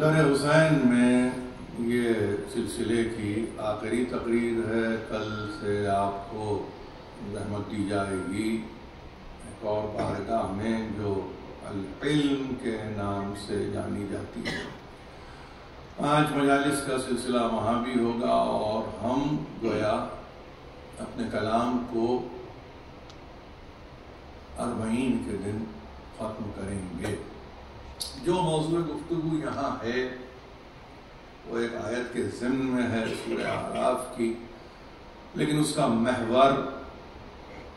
दर हुसैन में ये सिलसिले की आखिरी तकरीर है कल से आपको रहमत दी जाएगी एक और बारगाह में जो इल्म के नाम से जानी जाती है। पाँच मजालिस का सिलसिला वहाँ भी होगा और हम गोया अपने कलाम को अरबईन के दिन ख़त्म करेंगे। जो मौजू गुफ्तु यहाँ है, वो एक आयत के ज़िम्न में है सूर्य आराफ की, लेकिन उसका महवर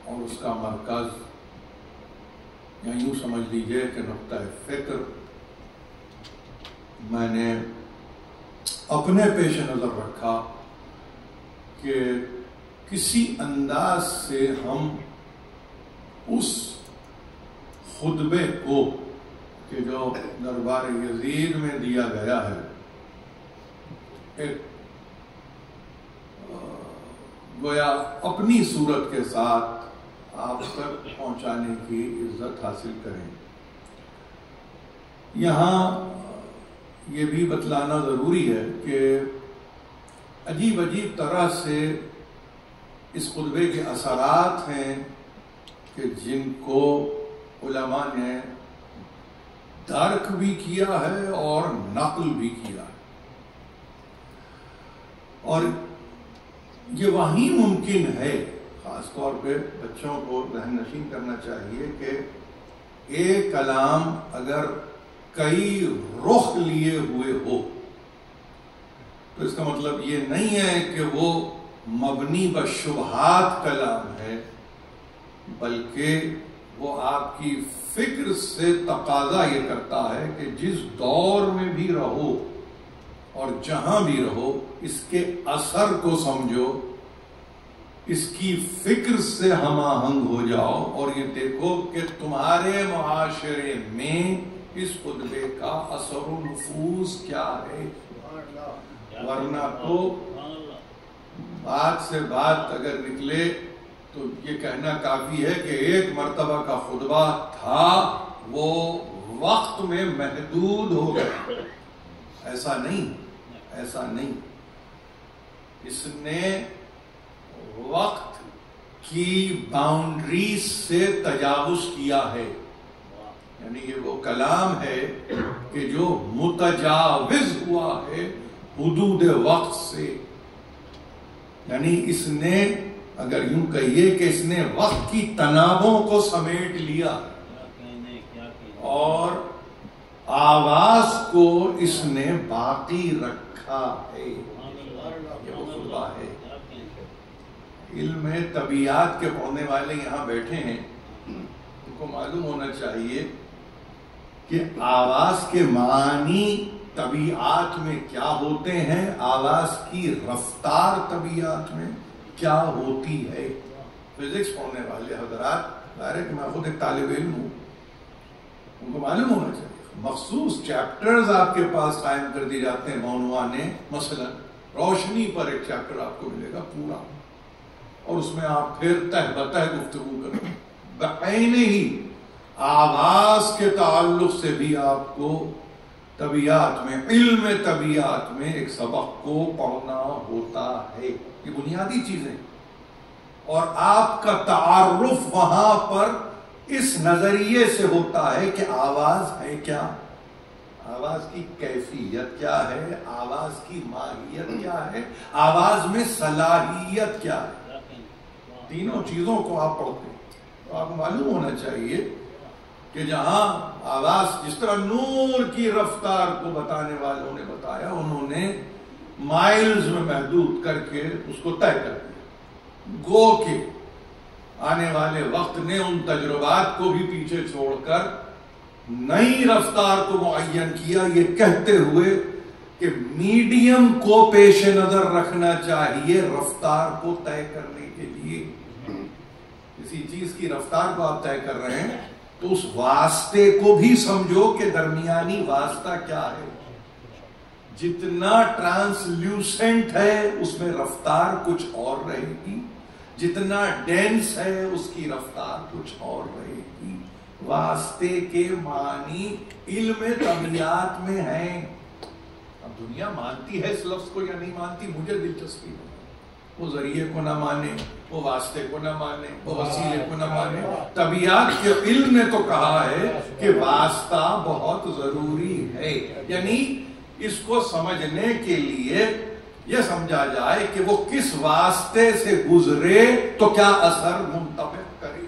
और उसका मरकज़ या यूँ समझ लीजिए कि नुकता फ़िक्र। मैंने अपने पेश नज़र रखा कि किसी अंदाज से हम उस खुतबे को कि जो दरबार यजीद में दिया गया है, एक गोया अपनी सूरत के साथ आप तक पहुँचाने की इज़्ज़त हासिल करें। यहाँ ये भी बतलाना ज़रूरी है कि अजीब अजीब तरह से इस खुतबे के असरात हैं कि जिनको उलमा ने दर्क भी किया है और नकल भी किया है। और ये वही मुमकिन है खास तौर पे बच्चों को रहन नशीन करना चाहिए कि एक कलाम अगर कई रुख लिए हुए हो तो इसका मतलब ये नहीं है कि वो मबनी ब शुबहात कलाम है, बल्कि वो आपकी फ़िक्र से तकाजा ये करता है कि जिस दौर में भी रहो और जहाँ भी रहो, इसके असर को समझो इसकी फ़िक्र से हम आहंग हो जाओ और ये देखो कि तुम्हारे मुआशरे में इस खुतबे का असर नफूस क्या है। वरना तो बात से बात अगर निकले तो ये कहना काफ़ी है कि एक मर्तबा का खुतबा था, वो वक्त में महदूद हो गया। ऐसा नहीं ऐसा नहीं। इसने वक्त की बाउंड्री से तजावुज किया है। यानी ये वो कलाम है कि जो मुतजाविज हुआ है हदूद वक्त से। यानी इसने, अगर यूँ कहिए कि इसने वक्त की तनावों को समेट लिया। और आवाज़ को इसने बाकी रखा है। ये वो है। इल्म तबीयत के पढ़ने वाले यहाँ बैठे हैं। उनको मालूम होना चाहिए कि आवाज़ के मानी तबीयत में क्या होते हैं, आवाज़ की रफ्तार तबीयत में क्या होती है। फिजिक्स पढ़ने वाले हजरात, डायरेक्ट मैं खुद एक तालब इल्म हूँ। उनको मालूम होना चाहिए। मखसूस चैप्टर्स आपके पास कायम कर दिए जाते हैं मौनुआ ने, मसलन, रोशनी पर एक चैप्टर आपको मिलेगा पूरा। और उसमें आप फिर तह बतह गुफ्तगु करें। ही आवाज़ के ताल्लुक से भी आपको तबियात में, इल्म तबियात में एक सबक को पढ़ना होता है। ये बुनियादी चीज़ें। और आपका तारुफ वहाँ पर इस नज़रिए से होता है कि आवाज़ है क्या? आवाज़ की कैफियत क्या है? आवाज़ की माहियत क्या है? आवाज़ में सलाहियत क्या है? तीनों चीज़ों को आप पढ़ते तो आपको मालूम होना चाहिए कि जहाँ आवाज़ जिस तरह नूर की रफ्तार को बताने वालों ने बताया, उन्होंने माइल्स में महदूद करके उसको तय कर दिया। गो के आने वाले वक्त ने उन तजुर्बात को भी पीछे छोड़कर नई रफ्तार को मुन किया। ये कहते हुए कि मीडियम को पेश नज़र रखना चाहिए, रफ्तार को तय करने किसी चीज़ की रफ्तार को आप तय कर रहे हैं तो उस वास्ते को भी समझो कि दरमियानी वास्ता क्या है। जितना ट्रांसल्यूसेंट है, उसमें रफ्तार कुछ और रहेगी। जितना डेंस है, उसकी रफ्तार कुछ और रहेगी। वास्ते के मानी इल्म तबियात में है। अब दुनिया मानती है इस लफ्ज को या नहीं मानती, मुझे दिलचस्पी नहीं वो ज़रिए को ना माने वो वास्ते को ना माने वो वसीले को ना माने। तबियात के इल्म ने तो कहा है कि वास्ता बहुत ज़रूरी है। यानी इसको समझने के लिए यह समझा जाए कि वो किस वास्ते से गुजरे तो क्या असर मुंतब करे।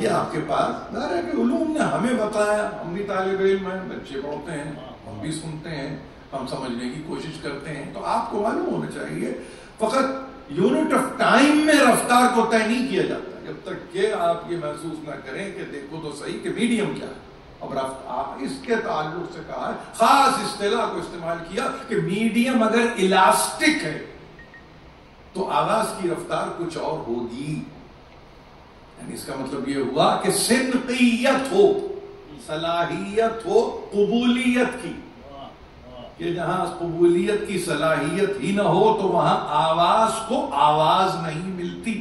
ये आपके पास दायरा के उलूम ने हमें बताया। हम भी तालब इल्म है बच्चे पढ़ते हैं हम भी सुनते हैं हम समझने की कोशिश करते हैं। तो आपको मालूम होना चाहिए फकत यूनिट ऑफ़ टाइम में रफ्तार को तय नहीं किया जाता। जब तक के आप ये महसूस ना करें कि देखो तो सही कि मीडियम क्या है। अब रफ्तार इसके ताल्लुक से कहा खास इस्तेला को इस्तेमाल किया कि मीडियम अगर इलास्टिक है तो आवाज़ की रफ्तार कुछ और होगी। यानी इसका मतलब यह हुआ कि सिनकियत हो, सलाहियत हो, कबूलियत की। कि जहाँ कबूलियत की सलाहियत ही ना हो तो वहाँ आवाज़ को आवाज़ नहीं मिलती।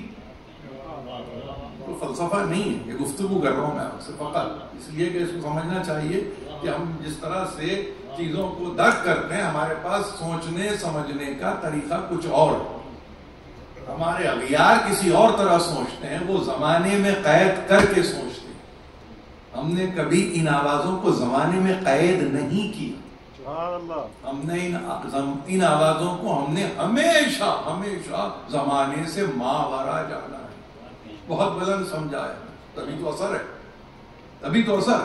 तो फलसफा नहीं है, ये गुफ्तगु कर रहा हूँ मैं आपसे फकत। इसलिए कि इसको समझना चाहिए कि हम जिस तरह से चीज़ों को दर्द करते हैं, हमारे पास सोचने, समझने का तरीका कुछ और हमारे अगियार किसी और तरह सोचते हैं, वो जमाने में कैद करके सोचते हैं। हमने कभी इन आवाजों को जमाने में कैद नहीं किया। हमने इन इन आवाजों को हमने हमेशा हमेशा जमाने से मावरा जाना है। बहुत बुलंद समझा है। तभी तो असर है। तभी तो असर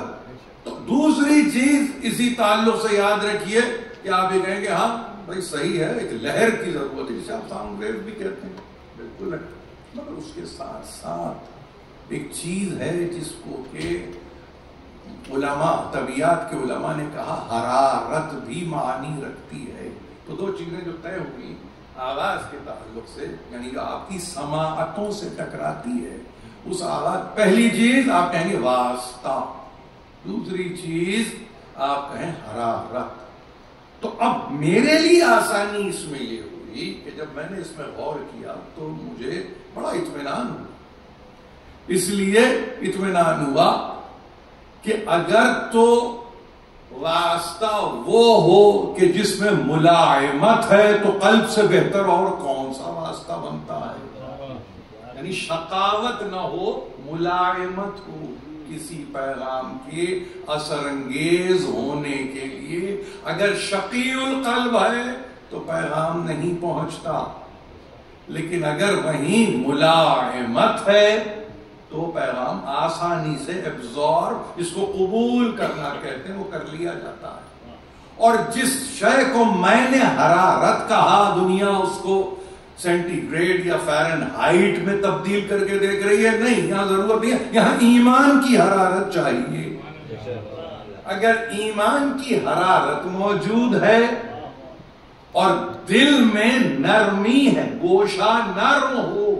तो दूसरी चीज़ इसी ताल्लुक से याद रखिए कि आप ये कहेंगे हाँ भाई सही है, एक लहर की ज़रूरत है, जिसे आप साउंड वेव भी कहते हैं। बिल्कुल है। मगर उसके साथ साथ एक चीज़ है जिसको के उलमा, तबियात के उलमा ने कहा, हरारत भी मानी रखती है। तो दो चीज़ें जो तय हुई आवाज़ के ताल्लुक से, यानी जो आपकी समातों से टकराती है, उस आवाज़, पहली चीज़ आप कहेंगे वास्ता, दूसरी चीज़ आप कहें हरारत। तो अब मेरे लिए आसानी इसमें ये हुई कि जब मैंने इसमें गौर किया तो मुझे बड़ा इतमान हुआ। इसलिए इतमान हुआ कि अगर तो वास्ता वो हो कि जिसमें मुलायमत है तो कल्ब से बेहतर और कौन सा वास्ता बनता है? यानी शकावत ना हो, मुलायमत हो किसी पैगाम के असरंगेज होने के लिए। अगर शकील कल्ब है तो पैगाम नहीं पहुँचता। लेकिन अगर वहीं मुलायमत है तो पैगाम आसानी से एब्जॉर्ब इसको कबूल करना कहते हैं, वो कर लिया जाता है। और जिस शय को मैंने हरारत कहा, दुनिया उसको सेंटीग्रेड या फेरन हाइट में तब्दील करके देख रही है, नहीं, यहाँ ज़रूरत नहीं है। यहाँ ईमान की हरारत चाहिए। अगर ईमान की हरारत मौजूद है, और दिल में नरमी है, गोशा नर्म हो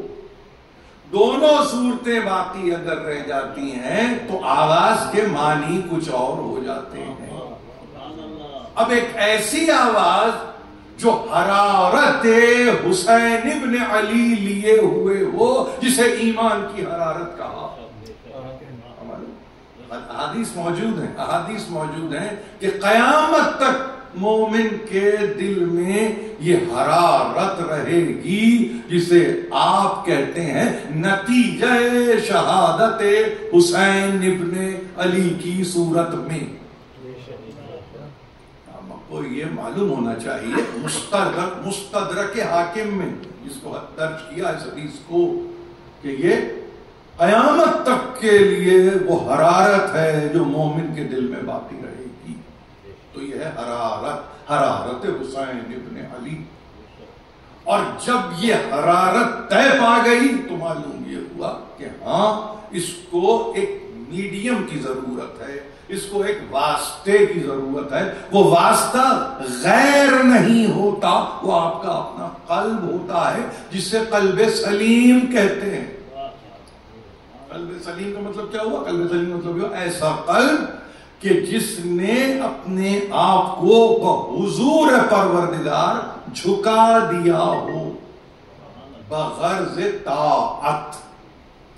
दोनों सूरतें बाकी अगर रह जाती हैं तो आवाज़ के मानी कुछ और हो जाते हैं। अब एक ऐसी आवाज़ जो हरारत हुसैन इब्न अली लिए हुए हो, जिसे ईमान की हरारत कहा अहादीस मौजूद है। अहादीस मौजूद है कि कयामत तक मोमिन के दिल में ये हरारत रहेगी, जिसे आप कहते हैं नतीज शहादत हुसैन इब्ने अली की सूरत में। आपको ये मालूम होना चाहिए मुस्तदरक मुस्तदरक हाकिम में, जिसको दर्ज किया इस हदीस को, कि ये कयामत तक के लिए वो हरारत है जो मोमिन के दिल में बाकी रहेगी। तो यह हरारत हरारत हुसैन इब्ने अली। और जब ये हरारत तय पा गई तो मालूम ये हुआ कि हाँ इसको एक मीडियम की ज़रूरत है, इसको एक वास्ते की ज़रूरत है। वो वास्ता गैर नहीं होता, वो आपका अपना कल्ब होता है, जिसे कल्ब सलीम कहते हैं। कल्ब सलीम का मतलब क्या हुआ? कल्ब सलीम मतलब हुआ, ऐसा कल्ब कि जिसने अपने आप को बहुजूर परवरदिगार झुका दिया हो। बगर्ज ताअत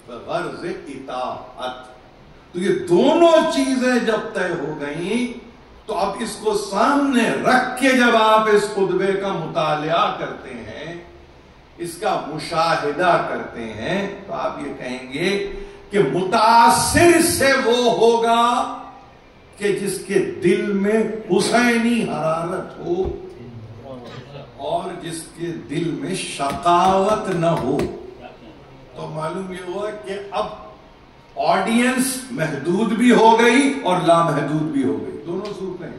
बगर्ज इताअत। तो ये दोनों चीज़ें जब तय हो गई तो अब इसको सामने रख के जब आप इस खुदबे का मुतालिया करते हैं, इसका मुशाहिदा करते हैं तो आप ये कहेंगे कि मुतासिर से वो होगा कि जिसके दिल में हुसैनी हरारत हो और जिसके दिल में शकावत न हो। तो मालूम ये हुआ कि अब ऑडियंस महदूद भी हो गई और लामहदूद भी हो गई। दोनों सूरतें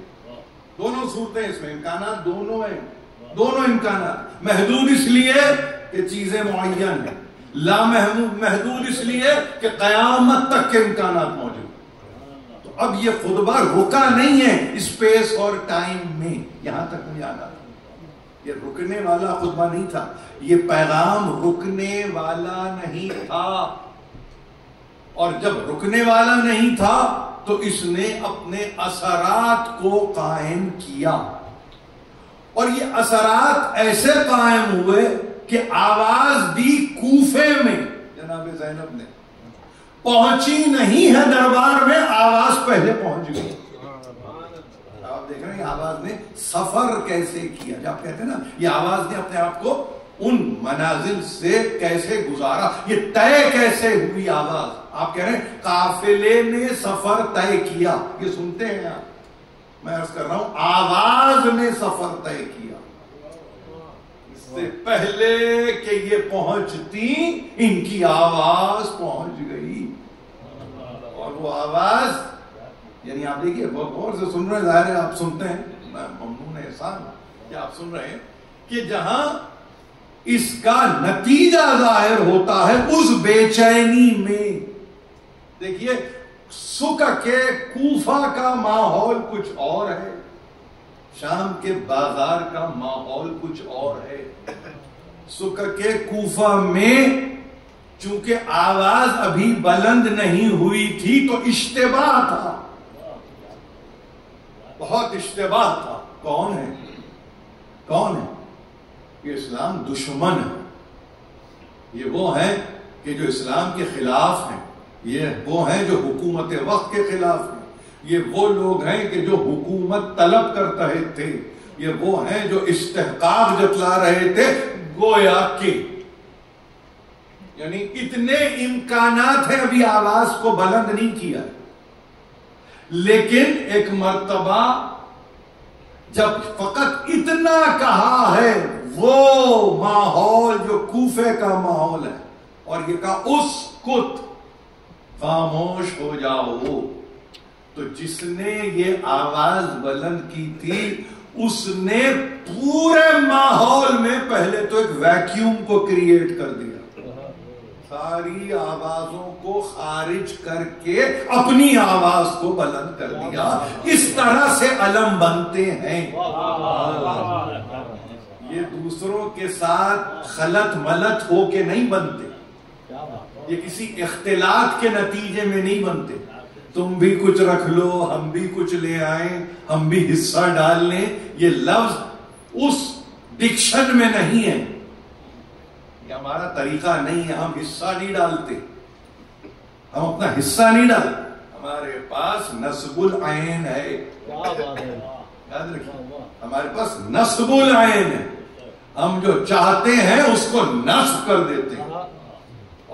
दोनों सूरतें इसमें इम्कान दोनों हैं। दोनों इम्कान महदूद इसलिए कि चीज़ें मुन है। लामहमूद महदूद इसलिए कि कयामत तक के इम्कान मौजूद। तो अब ये खुदबा रुका नहीं है स्पेस और टाइम में। यहाँ तक मुझे आना था ये रुकने वाला खुतबा नहीं था। ये पैगाम रुकने वाला नहीं था। और जब रुकने वाला नहीं था तो इसने अपने असरात को कायम किया। और ये असरात ऐसे कायम हुए कि आवाज़ दी कूफे में। जनाब जैनब ने। पहुँची नहीं है दरबार में आवाज़ पहले पहुँच गई। आप देख रहे हैं आवाज़ ने सफ़र कैसे किया? जब कहते हैं ना ये आवाज़ ने अपने आप को उन मनाजिल से कैसे गुजारा? ये तय कैसे हुई आवाज़? आप कह रहे हैं काफिले ने सफ़र तय किया। ये सुनते हैं आप। मैं अर्ज़ कर रहा हूँ आवाज़ ने सफ़र तय किया। इससे पहले कि ये पहुँचती, इनकी आवाज़ पहुँच गई। और वो आवाज़, यानी आप देखिए गौर से सुन रहे ज़ाहिर आप सुनते हैं। ममनून एहसान कि आप सुन रहे हैं कि जहाँ इसका नतीजा ज़ाहिर होता है उस बेचैनी में। देखिए, सुख के, कूफा का माहौल कुछ और है। शाम के बाज़ार का माहौल कुछ और है। सुख के कूफा में चूँकि आवाज़ अभी बुलंद नहीं हुई थी तो इश्तेबा था। बहुत इश्तेबा था। कौन है? कौन है? कि इस्लाम दुश्मन है। ये वो है कि जो इस्लाम के खिलाफ हैं। ये वो हैं जो हुकूमत वक्त के खिलाफ हैं। ये वो लोग हैं कि जो हुकूमत तलब कर रहे थे। ये वो हैं जो इस्तेकाक जतला रहे थे, गोया के। यानी इतने इम्कान हैं अभी आवाज़ को बुलंद नहीं किया। लेकिन एक मर्तबा जब फकत इतना कहा है, वो माहौल, जो कूफे का माहौल है, और ये कहा, उस कुत, खामोश हो जाओ। तो जिसने ये आवाज़ बुलंद की थी, उसने पूरे माहौल में पहले तो एक वैक्यूम को क्रिएट कर दिया। सारी आवाजों को खारिज करके अपनी आवाज़ को बुलंद कर दिया। इस तरह से अलम बनते हैं। ये दूसरों के साथ खलत मलत हो के नहीं बनते। ये किसी इख्तिलात के नतीजे में नहीं बनते। तुम भी कुछ रख लो हम भी कुछ ले आए हम भी हिस्सा डाल लें। ये लफ्ज उस डिक्शन में नहीं है। ये हमारा तरीका नहीं है हम हिस्सा नहीं डालते। हम अपना हिस्सा नहीं डालते हमारे पास नस्बुल आयन है। याद रखिए हमारे पास नस्बुल आयन है। हम जो चाहते हैं उसको नस्ब कर देते हैं।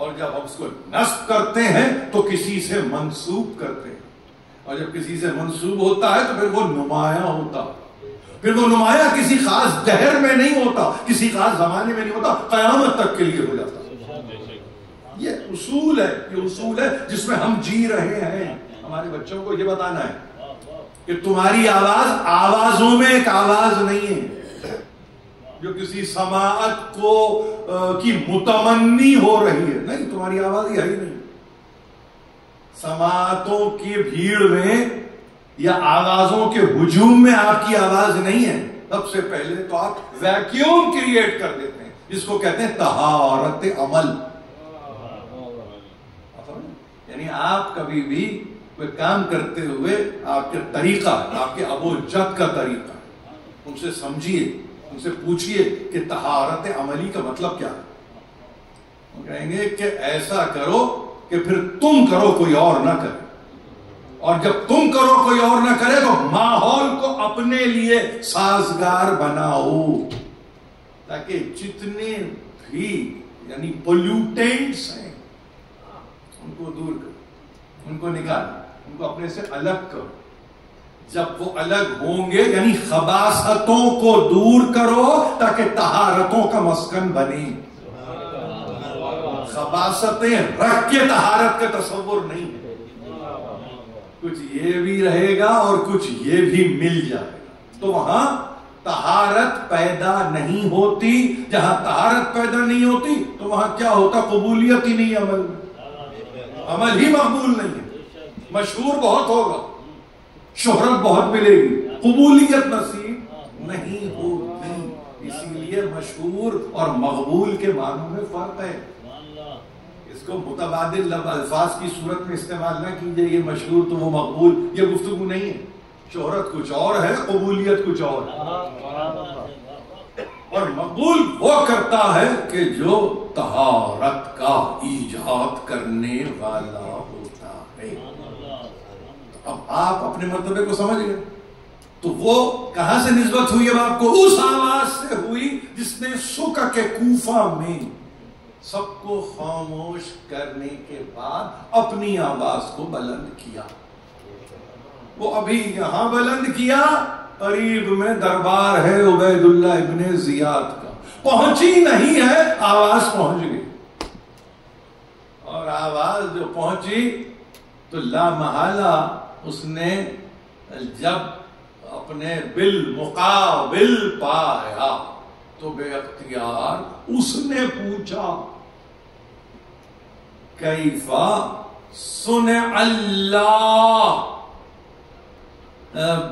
और जब हम उसको नस्ब करते हैं तो किसी से मंसूब करते हैं। और जब किसी से मंसूब होता है तो फिर वो नुमाया होता। फिर वो नुमाया किसी खास दहर में नहीं होता, किसी खास जमाने में नहीं होता, कयामत तक के लिए हो जाता। ये उसूल है, ये उसूल है जिसमें हम जी रहे हैं। हमारे बच्चों को ये बताना है कि तुम्हारी आवाज़ आवाजों में एक आवाज़ नहीं है। जो किसी समाअत को आ, की मुतमन्नी हो रही है। नहीं तुम्हारी आवाज़ ही है ही नहीं। समातों की भीड़ में या आवाजों के हुजूम में आपकी आवाज़ नहीं है। सबसे पहले तो आप वैक्यूम क्रिएट कर देते हैं। जिसको कहते हैं तहारत अमल। यानी आप कभी भी कोई काम करते हुए आपके तरीका आपके अबोजत का तरीका उनसे समझिए। उनसे पूछिए कि तहारत अमली का मतलब क्या है। वो कहेंगे कि ऐसा करो कि फिर तुम करो, कोई और ना करे। और जब तुम करो, कोई और ना करे तो माहौल को अपने लिए साजगार बनाओ। ताकि जितने भी, यानी पोल्यूटेंट्स हैं, उनको दूर करो, उनको निकालो, उनको अपने से अलग करो। जब वो अलग होंगे, यानी खबासतों को दूर करो ताकि तहारतों का मस्कन बने। खबासतें रख के तहारत का तस्वुर नहीं है। कुछ ये भी रहेगा और कुछ ये भी मिल जाएगा। तो वहाँ तहारत पैदा नहीं होती। जहाँ तहारत पैदा नहीं होती तो वहाँ क्या होता? कबूलियत ही नहीं अमल में। अमल ही मकबूल नहीं है। मशहूर बहुत होगा। शोहरत बहुत मिलेगी। कबूलियत नसीब नहीं होगी इसीलिए मशहूर और मकबूल के मानों में फ़र्क है। इसको मुतबाद अल्फाज की सूरत में इस्तेमाल ना कीजिए, ये मशहूर तो वो मकबूल, ये गुफ्तगु नहीं है। शोहरत कुछ और है, कबूलियत कुछ और और मकबूल वो करता है कि जो तहारत का ईजाद करने वाला अब आप अपने मरतबे को समझ गए। तो वो कहाँ से निस्बत हुई अब आपको? उस आवाज़ से हुई जिसने सुख के कूफा में सबको खामोश करने के बाद अपनी आवाज़ को बुलंद किया। वो अभी यहाँ बुलंद किया, करीब में दरबार है उबैदुल्ला इब्ने जियाद का। पहुँची नहीं है, आवाज़ पहुँच गई। और आवाज़ जो पहुँची तो ला महाला उसने जब अपने बिल, मुकाबिल पाया तो बेअख्तियार उसने पूछा, कैफा सुने अल्लाह,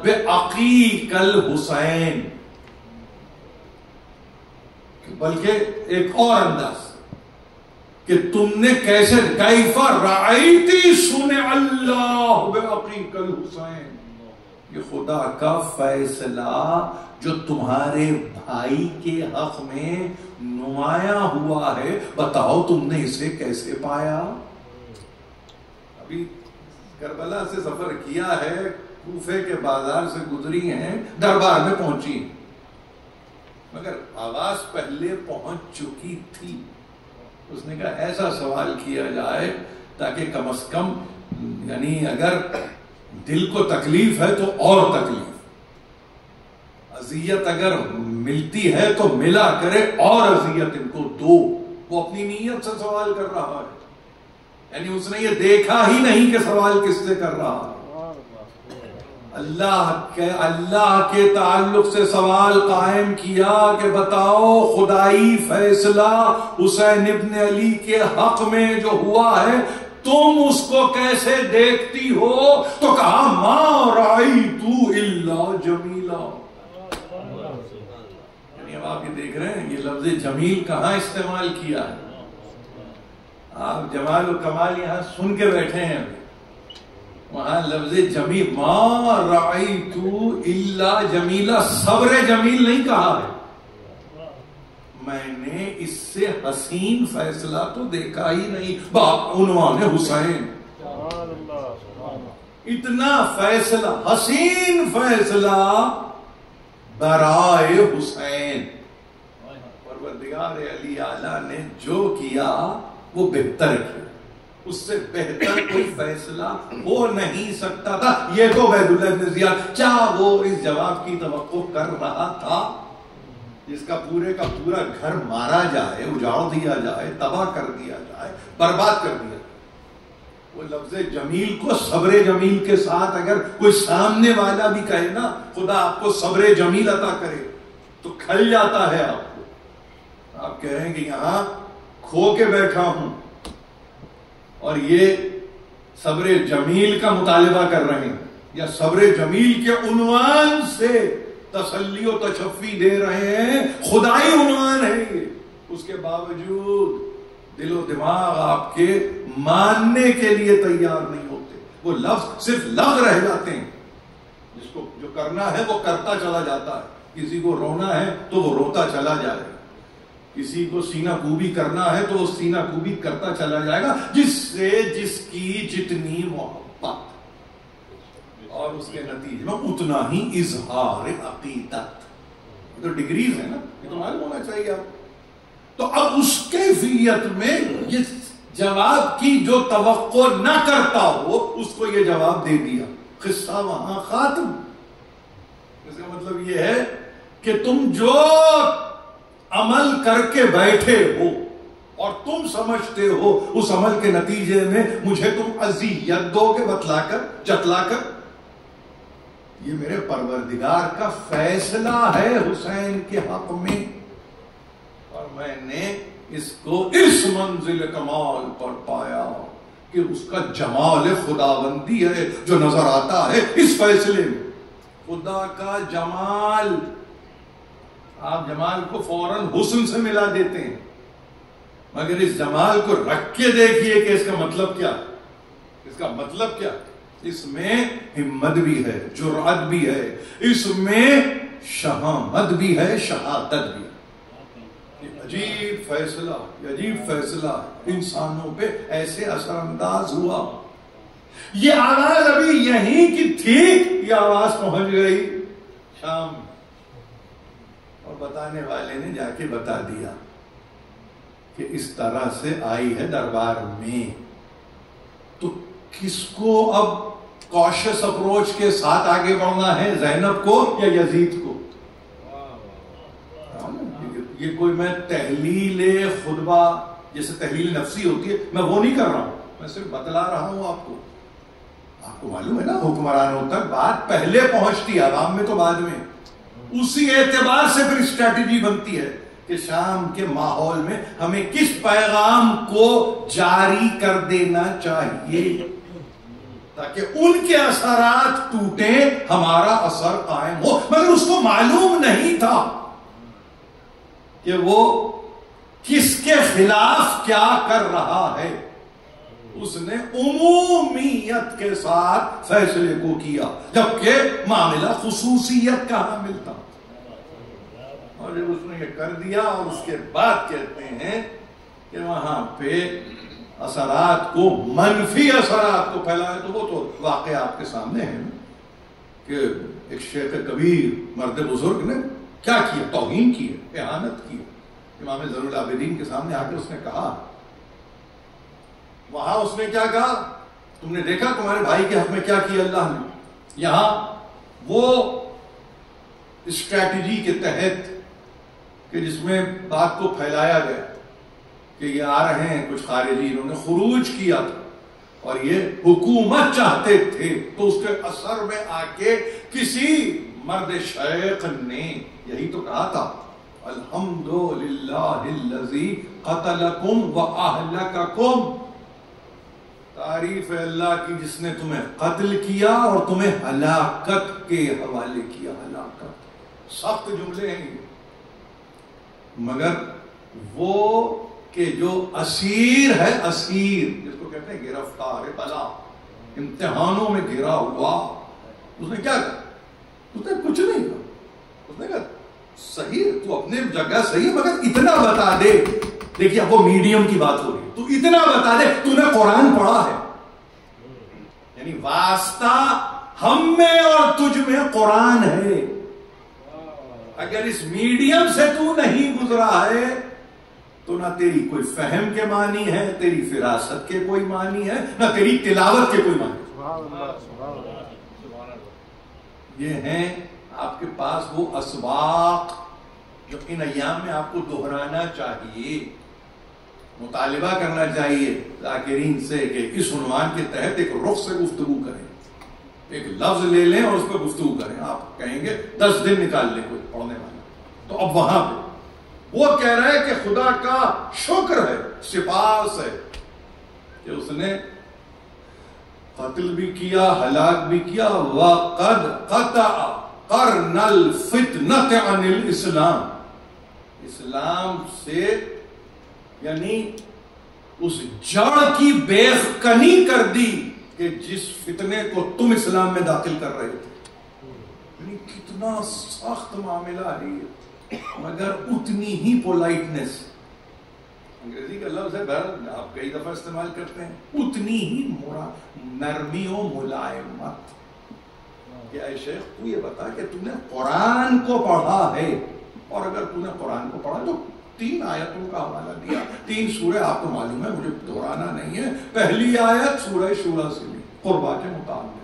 बेअकीकल हुसैन? बल्कि एक और अंदाज, कि तुमने कैसे, कैफा रायती सुने अल्लाह? बेअकीकल हुसैन। ये खुदा का फैसला जो तुम्हारे भाई के हक में नुमाया हुआ है, बताओ तुमने इसे कैसे पाया? अभी करबला से सफ़र किया है, कूफे के बाज़ार से गुजरी हैं, दरबार में पहुँची। मगर आवाज़ पहले पहुँच चुकी थी। उसने कहा, ऐसा सवाल किया जाए ताकि कम अज कम यानी अगर दिल को तकलीफ़ है तो और तकलीफ़। अजियत अगर मिलती है तो मिला करे और अजियत इनको दो। वो अपनी नीयत से सवाल कर रहा है। यानी उसने ये देखा ही नहीं कि सवाल किससे कर रहा है। अल्लाह के अल्लाह के ताल्लुक से सवाल कायम किया कि बताओ, खुदाई फैसला हुसैन इब्न अली के हक में जो हुआ है तुम उसको कैसे देखती हो? तो कहा, माँ राई तू इल्ला जमीला. अब आप ये देख रहे हैं, ये लफ्ज जमील कहाँ इस्तेमाल किया है? आप जमाल और कमाल यहाँ सुन के बैठे हैं वहाँ लफ्ज जमी माई तू इल्ला जमीला, सब्र जमील नहीं कहा है। मैंने इससे हसीन फैसला तो देखा ही नहीं। बाप उनवान हुसैन। इतना फैसला, हसीन फैसला बराए हुसैन। परवरदिगार अली आला ने जो किया, वो बेहतर किया। उससे बेहतर कोई फैसला हो नहीं सकता था। ये तो वैदुल्ला क्या वो इस जवाब की तो कर रहा था? जिसका पूरे का पूरा घर मारा जाए, उजाड़ दिया जाए, तबाह कर दिया जाए, बर्बाद कर दिया वो लफ्ज जमील को सब्र जमील के साथ अगर कोई सामने वाला भी कहे ना, खुदा आपको सब्र जमील अता करे तो खल जाता है आपको। आप कह रहे हैं कि यहाँ खो के बैठा हूँ, और ये सब्र जमील का मुतालबा कर रहे हैं, या सब्र जमील के उन्वान से तसल्ली और तशफी दे रहे हैं। खुदाई उन्वान है। उसके बावजूद दिलो दिमाग आपके मानने के लिए तैयार नहीं होते। वो लफ्ज सिर्फ़ लफ्ज रह जाते हैं। जिसको जो करना है, वो करता चला जाता है। किसी को रोना है तो वो रोता चला जाएगा किसी को सीना कूबी करना है तो वो सीना कूबी करता चला जाएगा। जिससे जिसकी जितनी मोहब्बत और उसके नतीजे। में उतना ही इजहार अकीदत। तो डिग्रीज है ना, ये तो मालूम होना चाहिए आप। तो अब उसके फियत में ये जवाब की जो तो ना करता हो, उसको ये जवाब दे दिया। किस्सा वहाँ खात्म। इसका मतलब ये है कि तुम जो अमल करके बैठे हो और तुम समझते हो, उस अमल के नतीजे में मुझे तुम अजीयत दोगे, बतलाकर, जतलाकर। ये मेरे परवरदिगार का फैसला है हुसैन के हक में। और मैंने इसको इस मंजिल कमाल पर पाया कि उसका जमाल खुदाबंदी है जो नज़र आता है इस फैसले में। खुदा का जमाल। आप जमाल को फ़ौरन हुसन से मिला देते हैं। मगर इस जमाल को रख के देखिए कि इसका मतलब क्या? इसका मतलब क्या? इसमें हिम्मत भी है, जुरात भी है। इसमें शहामत भी है, शहादत भी है। अजीब फैसला अजीब फैसला इंसानों पे ऐसे असरअंदाज हुआ। ये आवाज़ अभी यहीं की थी ये आवाज़ पहुँच गई शाम। और बताने वाले ने जाके बता दिया कि इस तरह से आई है दरबार में। तो किसको अब कॉशियस अप्रोच के साथ आगे बढ़ना है, जैनब को या यजीद को? ये कोई मैं तहलील खुदबा जैसे तहलील नफसी होती है, मैं वो नहीं कर रहा हूँ। मैं सिर्फ़ बतला रहा हूँ आपको। आपको मालूम है ना, हुक्मरानों तक बात पहले पहुँचती है आवाम में तो बाद में। उसी एतबार से फिर स्ट्रैटेजी बनती है कि शाम के माहौल में हमें किस पैगाम को जारी कर देना चाहिए। ताकि उनके असरात टूटे, हमारा असर कायम हो। मगर उसको मालूम नहीं था कि वो किसके खिलाफ क्या कर रहा है। उसने उमूमियत के साथ फैसले को किया, जबकि मामला खसूसियत का मिलता। और जब उसने ये कर दिया और उसके बाद कहते हैं कि वहाँ पे असरात को, मनफी असरात को फैलाए तो वो तो वाकई आपके सामने है कि एक शेख कबीर, मर्द बुज़ुर्ग ने क्या किया? तोहिन की एहानत की इमाम ज़रूर आबिदीन के सामने आकर उसने कहा, वहाँ उसने क्या कहा? तुमने देखा तुम्हारे भाई के हक में क्या किया अल्लाह ने? यहाँ वो स्ट्रैटेजी के तहत कि जिसमें बात को फैलाया गया। कि ये आ रहे हैं कुछ खारिजी, इन्होंने खरूज किया था। और ये हुकूमत चाहते थे तो उसके असर में आके किसी मर्द शेख ने यही तो कहा था तारीफ़ अल्लाह की जिसने तुम्हें कत्ल किया और तुम्हें हलाकत के हवाले किया, हलाकत। सख्त जुमले हैं मगर वो कि जो असीर है, असीर, जिसको कहते हैं गिरफ़्तार पला इम्तिहानों में घिरा हुआ, उसने क्या कहा? उसने कुछ नहीं कहा। उसने कहा, सही तू अपने जगह सही है, मगर इतना बता दे। देखिए वो मीडियम की बात हो रही तू इतना बता दे, तूने कुरान पढ़ा है। यानी वास्ता हम में और तुझ में कुरान है। अगर इस मीडियम से तू नहीं गुजरा है तो ना तेरी कोई फहम के मानी है तेरी फिरासत के कोई मानी है ना तेरी तिलावत के कोई मानी ये हैं आपके पास वो असबाक जो इन अयाम में आपको दोहराना चाहिए। मुतालबा करना चाहिए जाकिरीन से कि इस उन्वान के तहत एक रुख से गुफ्तु करें। एक लफ्ज ले लें और उस पर गुफ्तु करें। आप कहेंगे दस दिन निकाल लें कोई पढ़ने वाला। तो अब वहाँ पे वो कह रहा है कि खुदा का शुक्र है सिपास है कि उसने कत्ल भी किया, हलाक भी किया, वक़द करनल फितनत अनिल इस्लाम। इस्लाम से, यानी उस जड़ की बेखनी कर दी कि जिस फितने को तुम इस्लाम में दाखिल कर रहे थे। कितना सख्त मामला है मगर उतनी ही पोलाइटनेस अंग्रेज़ी का लफ्ज है बहर आप कई दफ़ा इस्तेमाल करते हैं। उतनी ही मोरा, नरमी और मुलायमत। क्या शेख, तू ये बता कि तूने कुरान को पढ़ा है? और अगर तूने कुरान को पढ़ा तो तीन आयतों का हवाला दिया। तीन सूर्य आपको मालूम है, मुझे दोहराना नहीं है। पहली आयत सूरह शूरा से ली, कुर्बा के मुताबिक।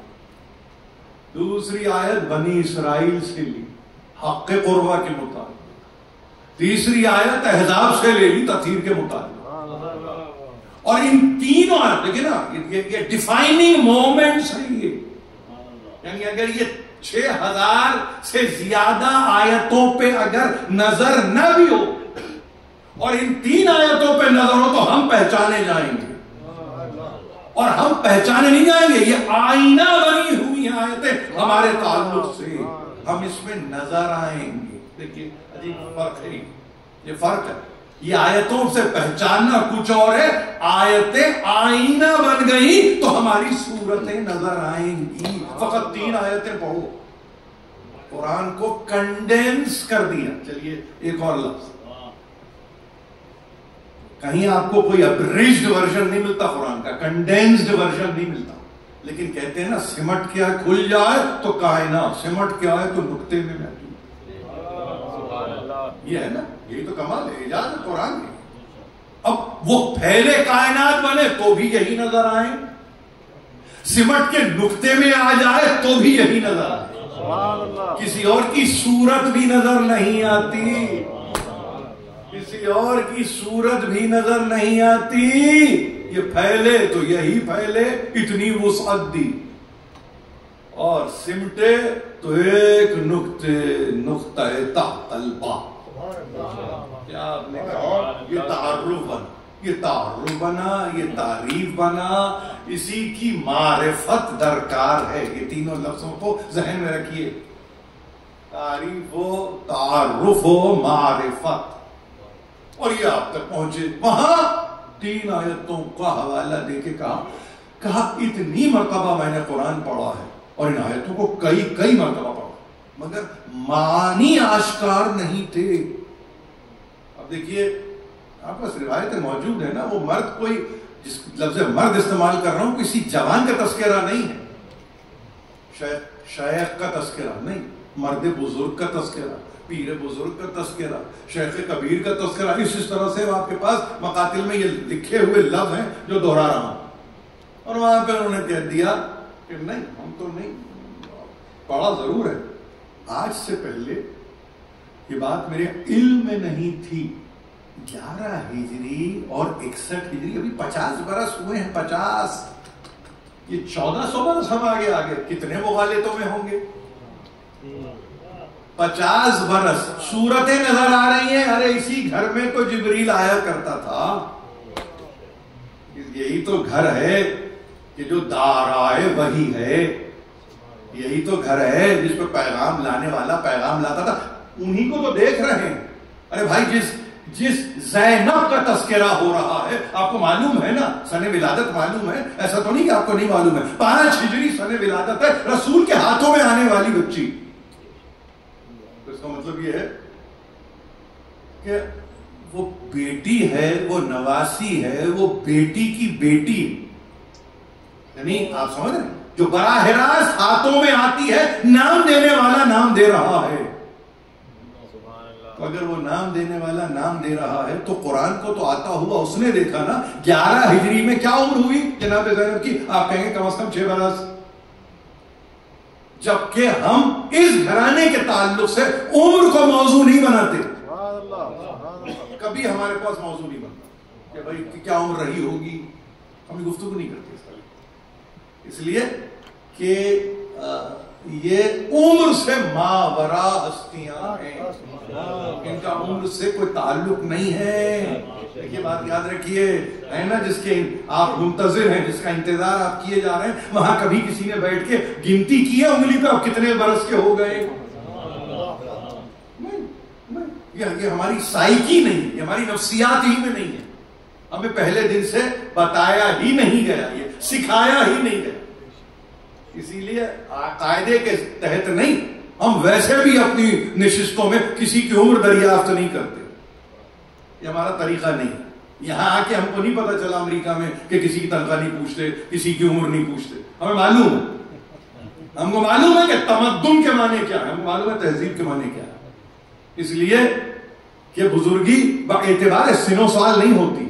दूसरी आयत बनी इसराइल से ली, हक कुर्बा के मुताबिक। तीसरी आयत एहजाब से ले ली तथीर के मुताबिक। और इन तीनों आयत देखिए ना ये, ये डिफाइनिंग मोमेंट्स है ये। यानी अगर ये छह हज़ार से ज़्यादा आयतों पे अगर नज़र न भी हो और इन तीन आयतों पे नज़र हो तो हम पहचाने जाएँगे। और हम पहचाने नहीं जाएँगे ये आईना बनी हुई आयतें हमारे ताल्लुक से। हम इसमें नज़र आएँगे। देखिए अजीब फ़र्क है। ये फ़र्क है। ये आयतों से पहचानना कुछ और है। आयतें आईना बन गई तो हमारी सूरतें नज़र आएँगी। फकत तीन आयतें पढ़ो। कुरान को कंडेंस कर दिया। चलिए, एक और लफ्ज। कहीं आपको कोई अब्रिज्ड वर्जन नहीं मिलता कुरान का। कंडेंस्ड वर्जन नहीं मिलता। लेकिन कहते हैं ना, सिमट क्या खुल जाए तो कायना सिमट क्या है तो नुकते में ये है ना यही तो कमाल है कुरान की? अब वो फैले कायनात बने तो भी यही नज़र आए। सिमट के नुकते में आ जाए तो भी यही नज़र आए। किसी और की सूरत भी नज़र नहीं आती। किसी और की सूरत भी नज़र नहीं आती। ये फैले तो यही फैले इतनी वसअत दी। और सिमटे तो एक नुक्ते नुक्ता तलबा। क्या आपने कहा? ये तारुफ बना ये तारुफ बना ये तारीफ़ बना इसी की मारिफत दरकार है। ये तीनों लफ्जों को जहन में रखिए। तारीफ़ हो तारुफ हो मारिफत। और ये आप तक पहुँचे। वहाँ तीन आयतों का हवाला देके कहा कहा इतनी मरतबा मैंने कुरान पढ़ा है और इन आयतों को कई कई मरतबा पढ़ा। मगर मानी आश्कार नहीं थे। देखिए आपके रिवायतें मौजूद है ना, वो मर्द कोई जिस लफ्ज मर्द इस्तेमाल कर रहा हूँ, किसी जवान का तस्करा नहीं है। शेख का तस्करा नहीं, मर्द बुज़ुर्ग का तस्करा, पीर बुज़ुर्ग का तस्करा शेख कबीर का तस्करा, इस इस तरह से आपके पास मकातिल में ये लिखे हुए लफ्ज हैं जो दोहरा रहा हूँ। और वहाँ पर उन्होंने कह दिया कि नहीं, हम तो नहीं, पढ़ा ज़रूर है। आज से पहले ये बात मेरे इल्म में नहीं थी। ग्यारह हिजरी और इकसठ हिजरी, अभी पचास बरस हुए हैं, पचास। ये चौदह सौ बरस हम आगे आगे। कितने मुगालितों में होंगे? पचास बरस। सूरतें नज़र आ रही हैं। अरे, इसी घर में तो जिबरील आया करता था। यही तो घर है कि जो दाराए वही है। यही तो घर है जिस पर पैगाम लाने वाला पैगाम लाता था। उन्हीं को तो देख रहे हैं। अरे भाई, जिस जिस जैनब का तस्करा हो रहा है, आपको मालूम है ना? सने विलादत मालूम है? ऐसा तो नहीं कि आपको नहीं मालूम है। पाँच हिजरी सने विलादत है, रसूल के हाथों में आने वाली बच्ची। तो इसका मतलब यह है कि वो बेटी है, वो नवासी है, वो बेटी की बेटी। यानी आप समझ रहे जो बराह रास्त हाथों में आती है, नाम देने वाला नाम दे रहा है। तो अगर वो नाम देने वाला नाम दे रहा है तो कुरान को तो आता हुआ उसने देखा ना, ग्यारह हिजरी में क्या उम्र हुई? जनाब जैनब की, आप कहेंगे कम से कम छह बरस। जबकि हम इस घराने के ताल्लुक से उम्र को मौजू नहीं बनाते। कभी हमारे पास मौजू नहीं बनता कि भाई क्या उम्र रही होगी। हम गुफ्तु नहीं करते इसलिए कि ये उम्र से मावरा हस्तियाँ हैं इनका उम्र से कोई ताल्लुक नहीं है। ये बात याद रखिए है ना जिसके आप मुंतजिर हैं जिसका इंतज़ार आप किए जा रहे हैं वहाँ कभी किसी ने बैठ के गिनती की है उंगली पे अब कितने बरस के हो गए? ये, ये हमारी साइकी नहीं ये हमारी नफ्सियात ही में नहीं है। हमें पहले दिन से बताया ही नहीं गया ये सिखाया ही नहीं गया। इसीलिए कायदे के तहत नहीं, हम वैसे भी अपनी निशिस्तों में किसी की उम्र दरियाफ्त नहीं करते। ये हमारा तरीका नहीं यहाँ आके हमको नहीं पता चला अमेरिका में कि किसी की तनख्वाह नहीं पूछते, किसी की उम्र नहीं पूछते। हमें मालूम हमको मालूम है कि तमद्दुन के माने क्या है, हमको मालूम है तहजीब के माने क्या है। इसलिए कि बुजुर्गी एतबार सिनो साल नहीं होती।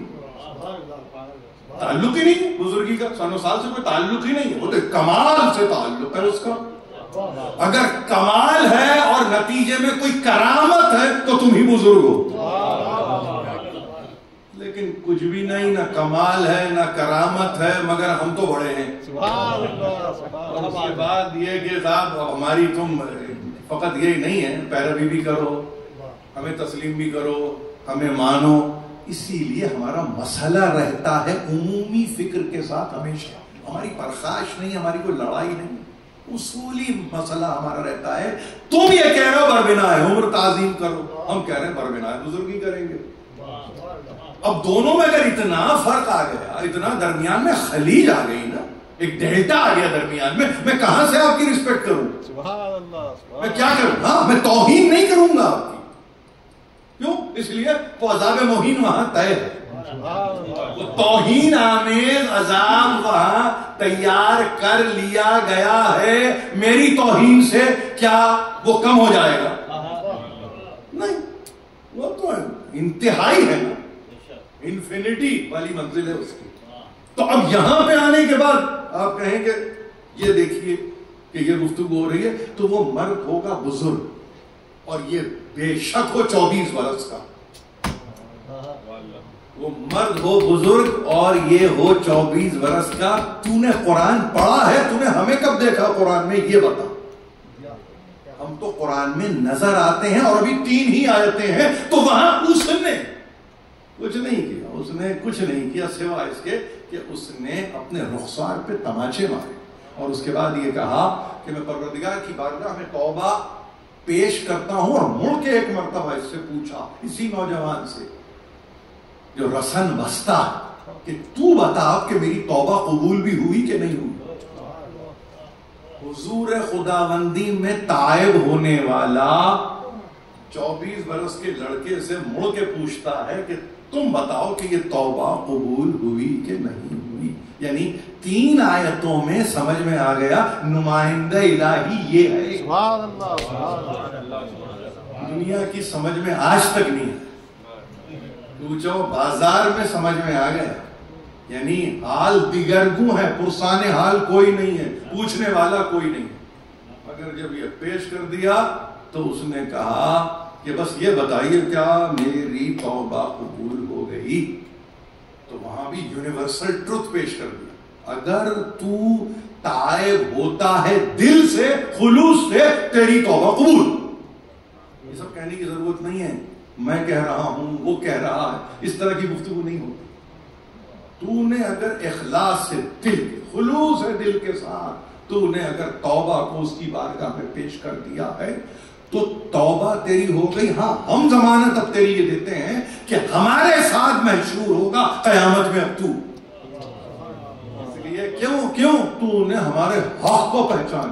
ताल्लुक ही नहीं बुजुर्गी का सनो साल से कोई ताल्लुक ही नहीं है। वो तो कमाल से ताल्लुक है उसका। अगर कमाल है और नतीजे में कोई करामत है तो तुम ही बुज़ुर्ग हो। लेकिन कुछ भी नहीं ना कमाल है ना करामत है मगर हम तो बड़े हैं। और उसके बाद ये कि साहब हमारी तुम फकत ये नहीं है पैरवी भी करो हमें तस्लीम भी करो हमें मानो। इसीलिए हमारा मसला रहता है उमूमी फ़िक्र के साथ हमेशा। हमारी बर्खाश नहीं हमारी कोई लड़ाई नहीं। उसूली मसला हमारा रहता है तुम ये कह रहे हो बरबिना है उम्र ताजीम करो। हम कह रहे हैं बरबिना है बुजुर्गी करेंगे। अब दोनों में अगर इतना फ़र्क आ गया इतना दरमियान में खलीज आ गई ना एक डेल्टा आ गया दरमियान में मैं कहाँ से आपकी रिस्पेक्ट करूँ? मैं क्या करूँ? हाँ मैं तोहीन नहीं करूँगा आपकी। क्यों? इसलिए पौजाब मोहिन वहाँ तय है। तोहीन आमेज अजाब वहाँ तैयार कर लिया गया है। मेरी तोहीन से क्या वो कम हो जाएगा? नहीं, वो तो इंतहाई है ना। इंफिनिटी वाली मंजिल है उसकी। तो अब यहाँ पे आने के बाद आप कहेंगे ये देखिए कि ये गुफ्तु हो रही है तो वो मर्द होगा बुज़ुर्ग। और ये बेशक हो चौबीस बरस का। वो मर्द हो बुज़ुर्ग और ये हो चौबीस वर्ष का। तूने कुरान पढ़ा है? तूने हमें कब देखा कुरान में? ये बता। हम तो कुरान में नज़र आते हैं और अभी तीन ही आयते हैं तो वहाँ उसने कुछ नहीं किया। उसने कुछ नहीं किया सिवा इसके कि उसने अपने रुखसार पे तमाचे मारे। और उसके बाद ये कहा कि मैं परवरदिगार की बारगाह में तौबा पेश करता हूँ और मुड़ के एक मरतबा इससे पूछा, इसी नौजवान से, जो रसन बसता कि तू बता कि मेरी तौबा कबूल भी हुई कि नहीं हुई? हुजूर खुदाबंदी में तायब होने वाला 24 बरस के लड़के से मुड़ के पूछता है कि तुम बताओ कि ये तौबा कबूल हुई कि नहीं हुई? यानी तीन आयतों में समझ में आ गया नुमाइंदा इलाही ये है। दुनिया की समझ में आज तक नहीं है। पूछो बाज़ार में समझ में आ गया। यानी हाल दिगरगू है पुरसाने हाल कोई नहीं है पूछने वाला कोई नहीं अगर जब ये पेश कर दिया तो उसने कहा कि बस ये बताइए क्या मेरी तौबा कबूल हो गई? तो वहाँ भी यूनिवर्सल ट्रुथ पेश कर दिया। अगर तू तायब होता है दिल से, खुलूस से, तेरी तौबा कबूल। ये सब कहने की ज़रूरत नहीं है। मैं कह रहा हूँ, वो कह रहा है। इस तरह की गुफ्तु नहीं होती। तूने अगर इखलास से दिल खुलूस है दिल के साथ तूने अगर तौबा को उसकी बारगाह में पेश कर दिया है तो तौबा तेरी हो गई। हाँ हम जमानत अब तेरी ये देते हैं कि हमारे साथ महशूर होगा, कयामत में अब तू। क्यों क्यों तूने हमारे हक को पहचान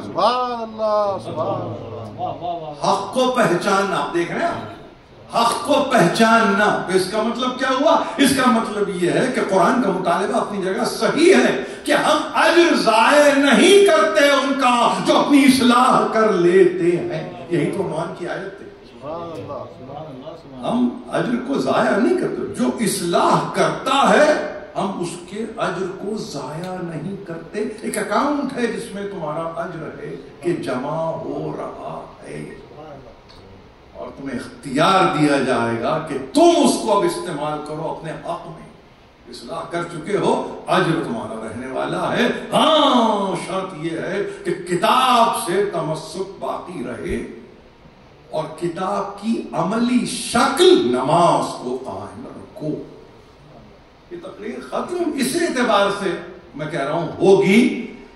हक को पहचानना आप देख रहे हैं हक को पहचानना तो इसका मतलब क्या हुआ? इसका मतलब यह है कि कुरान का मुतालबा अपनी जगह सही है कि हम अजर जाय नहीं करते उनका, जो अपनी इसलाह कर लेते हैं। यही तो मान की आयत है। हम अजर को जाया नहीं करते, जो इसलाह करता है हम उसके अजर को जाया नहीं करते। एक अकाउंट है जिसमें तुम्हारा अजर है कि जमा हो रहा है। और तुम्हें इख्तियार दिया जाएगा कि तुम उसको अब इस्तेमाल करो अपने हक में। इसलाह कर चुके हो, अजर तुम्हारा रहने वाला है। हाँ शर्त यह है कि किताब से तमस्सुक बाकी रहे और किताब की अमली शक्ल नमाज़ को कायम रखो। ये तकरीर खत्म। इस एतबार से मैं कह रहा हूँ, होगी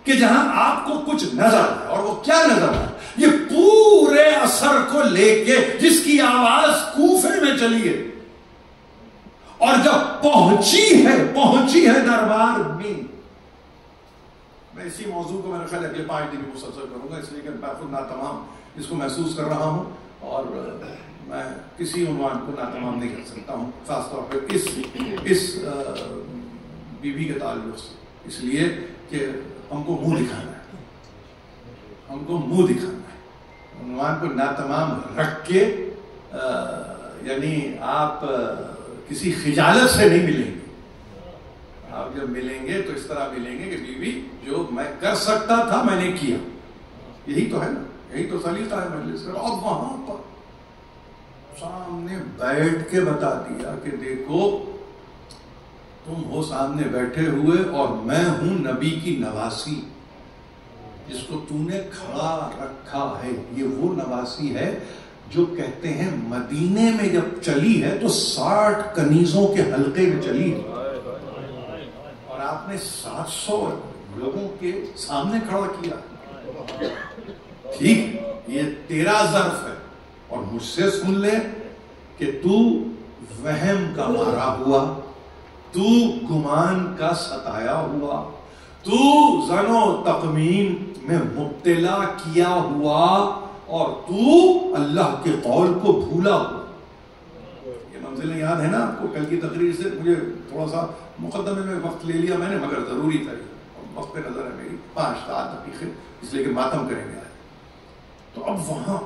कि जहाँ आपको कुछ नज़र आए, और वो क्या नज़र आए? ये पूरे असर को लेके जिसकी आवाज़ कूफे में चली है। और जब पहुँची है पहुँची है दरबार में, मैं इसी मौजू को मेरे ख्याल अगले पाँच दिन में मुसलसल करूँगा, इसलिए कि मैं खुद ना तमाम इसको महसूस कर रहा हूँ, और मैं किसी उन्वान को ना तमाम नहीं कर सकता हूँ, खासतौर पर इस इस बीवी के ताल्लुक से। इसलिए कि हमको मुँह दिखाना है। हमको मुँह दिखाना है। उन्वान को ना तमाम रख के यानी आप किसी खिजालत से नहीं मिलेंगे। आप जब मिलेंगे तो इस तरह मिलेंगे कि बीवी, जो मैं कर सकता था, मैंने किया। यही तो है ना? यही तो सलीका है मजलिस अब वहाँ पर सामने बैठ के बता दिया कि देखो, तुम हो सामने बैठे हुए और मैं हूँ नबी की नवासी, जिसको तूने खड़ा रखा है। ये वो नवासी है जो कहते हैं, मदीने में जब चली है तो साठ कनीजों के हलके में चली और आपने 700 लोगों के सामने खड़ा किया। ठीक, ये तेरा जर्फ है। और मुझसे सुन ले कि तू वहम का मारा हुआ, तू गुमान का सताया हुआ, तू जनो तकमीन में मुब्तला किया हुआ और तू अल्लाह के कौल को भूला हुआ। ये मंजिलें याद है ना आपको? कल की तकरीर से मुझे थोड़ा सा मुकदमे में वक्त ले लिया मैंने, मगर ज़रूरी था और वक्त पे नज़र है मेरी। पाँच सात दकीके इसलिए कि मातम करेंगे तो अब वहाँ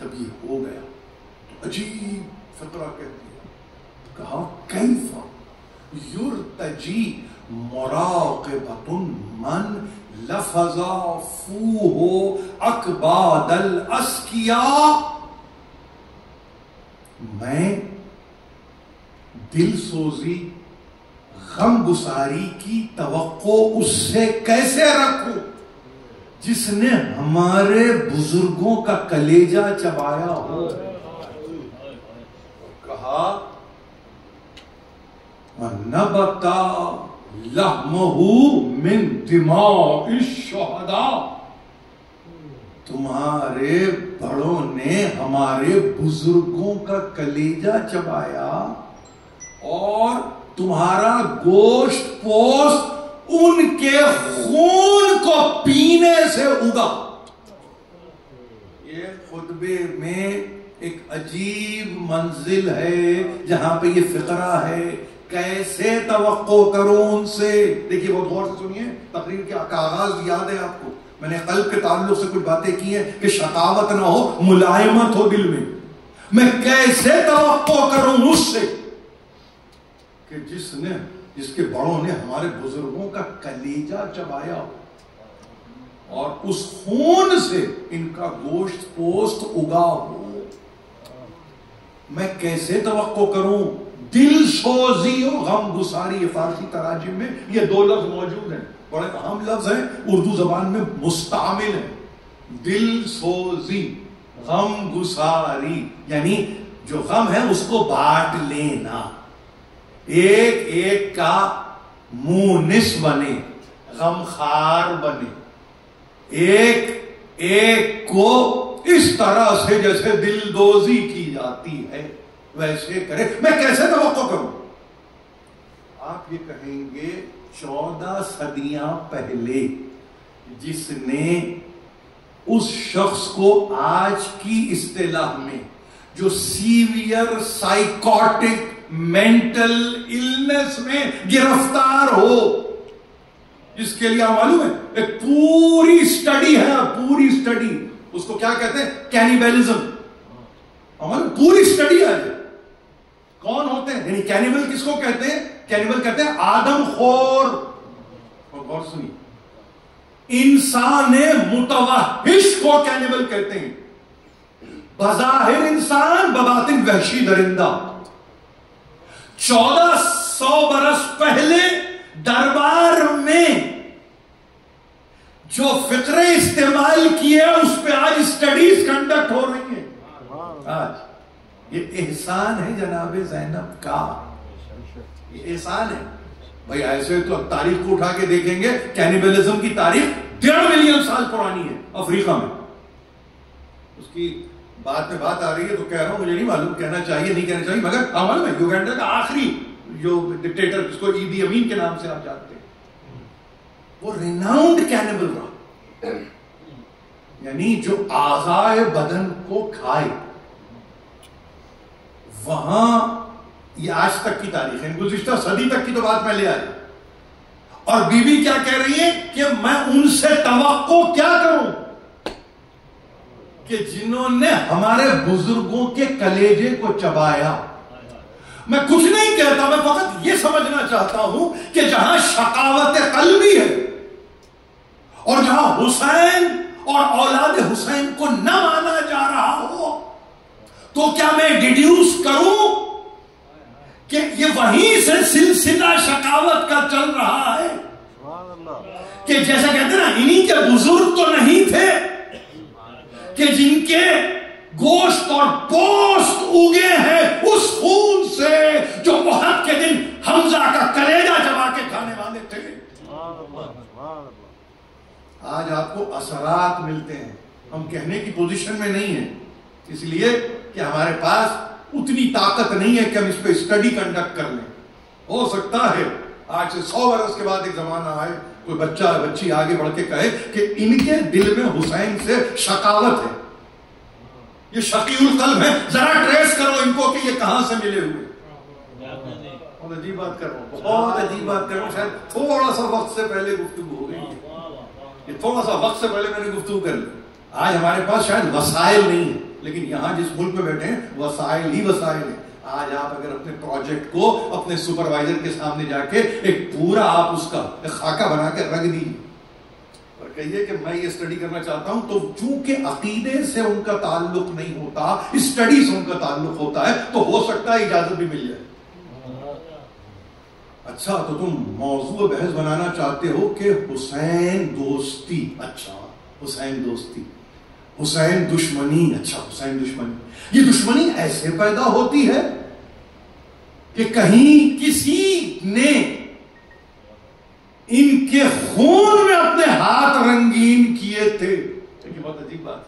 जब ये हो गया तो अजीब फिक्रा कह दिया कहा कैफा युरतजी मुराक़बतुन मन लफजा फूहो अकबादल अस्किया। मैं दिल सोजी, गम गुसारी की तवक्को उससे कैसे रखूँ? जिसने हमारे बुज़ुर्गों का कलेजा चबाया हो। कहा नबता लहमहू मिन दिमाग शहदा। तुम्हारे बड़ों ने हमारे बुज़ुर्गों का कलेजा चबाया और तुम्हारा गोश्त पोस्ट उनके खून को पीने से उगा। ये खुतबे में एक अजीब मंजिल है, जहाँ पे ये फिक्रा है। कैसे तवक्को करो उनसे? देखिए बहुत गौर से सुनिए, तकरीर के आगाज़ याद है आपको? मैंने कल के ताल्लुक से कुछ बातें की हैं कि शकावत ना हो, मुलायमत हो दिल में। मैं कैसे तवक्को करूँ उससे कि जिसने जिसके बड़ों ने हमारे बुज़ुर्गों का कलेजा चबाया हो और उस खून से इनका गोश्त पोस्ट उगा हो। मैं कैसे तो करूँ? दिल सोजी और गम गुसारी फारसी तराजिम में। ये दो लफ्ज मौजूद हैं। बड़े अहम लफ्ज हैं, उर्दू जबान में मुस्तामिल है। दिल सोजी, गम गुसारी, यानी जो गम है उसको बांट लेना। एक एक का मुनिस बने, गमखार बने। एक एक को इस तरह से जैसे दिलदोजी की जाती है, वैसे करे। मैं कैसे तो करूँ? आप ये कहेंगे, चौदह सदियाँ पहले जिसने उस शख्स को आज की इस्तेलाह में, जो सीवियर साइकोटिक मेंटल इलनेस में गिरफ़्तार हो। इसके लिए मालूम है, एक पूरी स्टडी है, पूरी स्टडी। उसको क्या कहते हैं? कैनिबलिज्म। पूरी स्टडी है कौन होते हैं? यानी कैनिबल किसको कहते हैं? कैनिबल कहते हैं आदम खोर। और गौर सुनिए। इंसान मुतवाहिश को कैनिबल कहते हैं। बजाहिर इंसान, बबातिन, वहशी, दरिंदा। चौदह सौ बरस पहले दरबार में जो फिक्रे इस्तेमाल किए उस पर आज स्टडीज़ कंडक्ट हो रही है। आज। ये एहसान है जनाब जैनब का। ये एहसान है। भाई, ऐसे तो तारीख को उठा के देखेंगे कैनिबलिज्म की तारीख डेढ़ मिलियन साल पुरानी है, अफ्रीका में। उसकी बात में बात आ रही है तो कह रहा हूँ, मुझे नहीं मालूम, कहना चाहिए, नहीं कहना चाहिए, मगर मालूम है, युगांडा का आखिरी जो डिक्टेटर जिसको ईदी अमीन के नाम से आप जानते हैं, वो रिनाउंड कैनिबल रहा। यानी जो आजाए बदन को खाए। वहाँ ये आज तक की तारीख है, गुजश्ता सदी तक की तो बात पहले आई और बीबी क्या कह रही है कि मैं उनसे तवक्को क्या करूँ? कि जिन्होंने हमारे बुज़ुर्गों के कलेजे को चबाया। मैं कुछ नहीं कहता मैं फकत यह समझना चाहता हूँ कि जहाँ शकावत कलबी है और जहाँ हुसैन और औलाद हुसैन को न माना जा रहा हो तो क्या मैं डिड्यूस करूँ कि ये वहीं से सिलसिला शकावत का चल रहा है? कि जैसा कहते ना इन्हीं के बुज़ुर्ग तो नहीं थे। कि जिनके गोश्त और पोस्ट उगे हैं, उस खून से जो बहुत के दिन हमजा का कलेजा जमा के खाने वाले थे। आज आपको असरात मिलते हैं। हम कहने की पोजीशन में नहीं है। इसलिए कि हमारे पास उतनी ताकत नहीं है कि हम इस पर स्टडी कंडक्ट कर लें। हो सकता है आज से सौ वर्ष के बाद एक जमाना आए कोई बच्चा बच्ची आगे बढ़ के कहे कि इनके दिल में हुसैन से शकावत है। ये शकील कल्ब है। जरा ट्रेस करो इनको कि ये कहाँ से मिले हुए। बहुत अजीब बात कर रहा हूँ, बहुत अजीब बात कर रहा हूँ। शायद थोड़ा सा वक्त से पहले गुफ्तु हो गई ये थोड़ा सा वक्त से पहले मैंने गुफ्तु कर ली। आज हमारे पास शायद वसाइल नहीं है, लेकिन यहाँ जिस मुल्क में बैठे हैं, वसाइल ही वसाइल है। आज आप अगर अपने प्रोजेक्ट को अपने सुपरवाइजर के सामने जाके एक पूरा आप उसका खाका बना के रख दीजिए। और कहिए कि मैं ये स्टडी करना चाहता हूँ तो चूँकि अकीदे से उनका ताल्लुक नहीं होता स्टडी से उनका ताल्लुक होता है तो हो सकता है इजाज़त भी मिल जाए। अच्छा तो तुम मौजू बहस बनाना चाहते हो कि हुसैन दोस्ती अच्छा हुसैन दोस्ती, हुसैन दुश्मनी अच्छा हुसैन दुश्मनी। ये दुश्मनी ऐसे पैदा होती है कि कहीं किसी ने इनके खून में अपने हाथ रंगीन किए थे। देखिए बहुत अजीब बात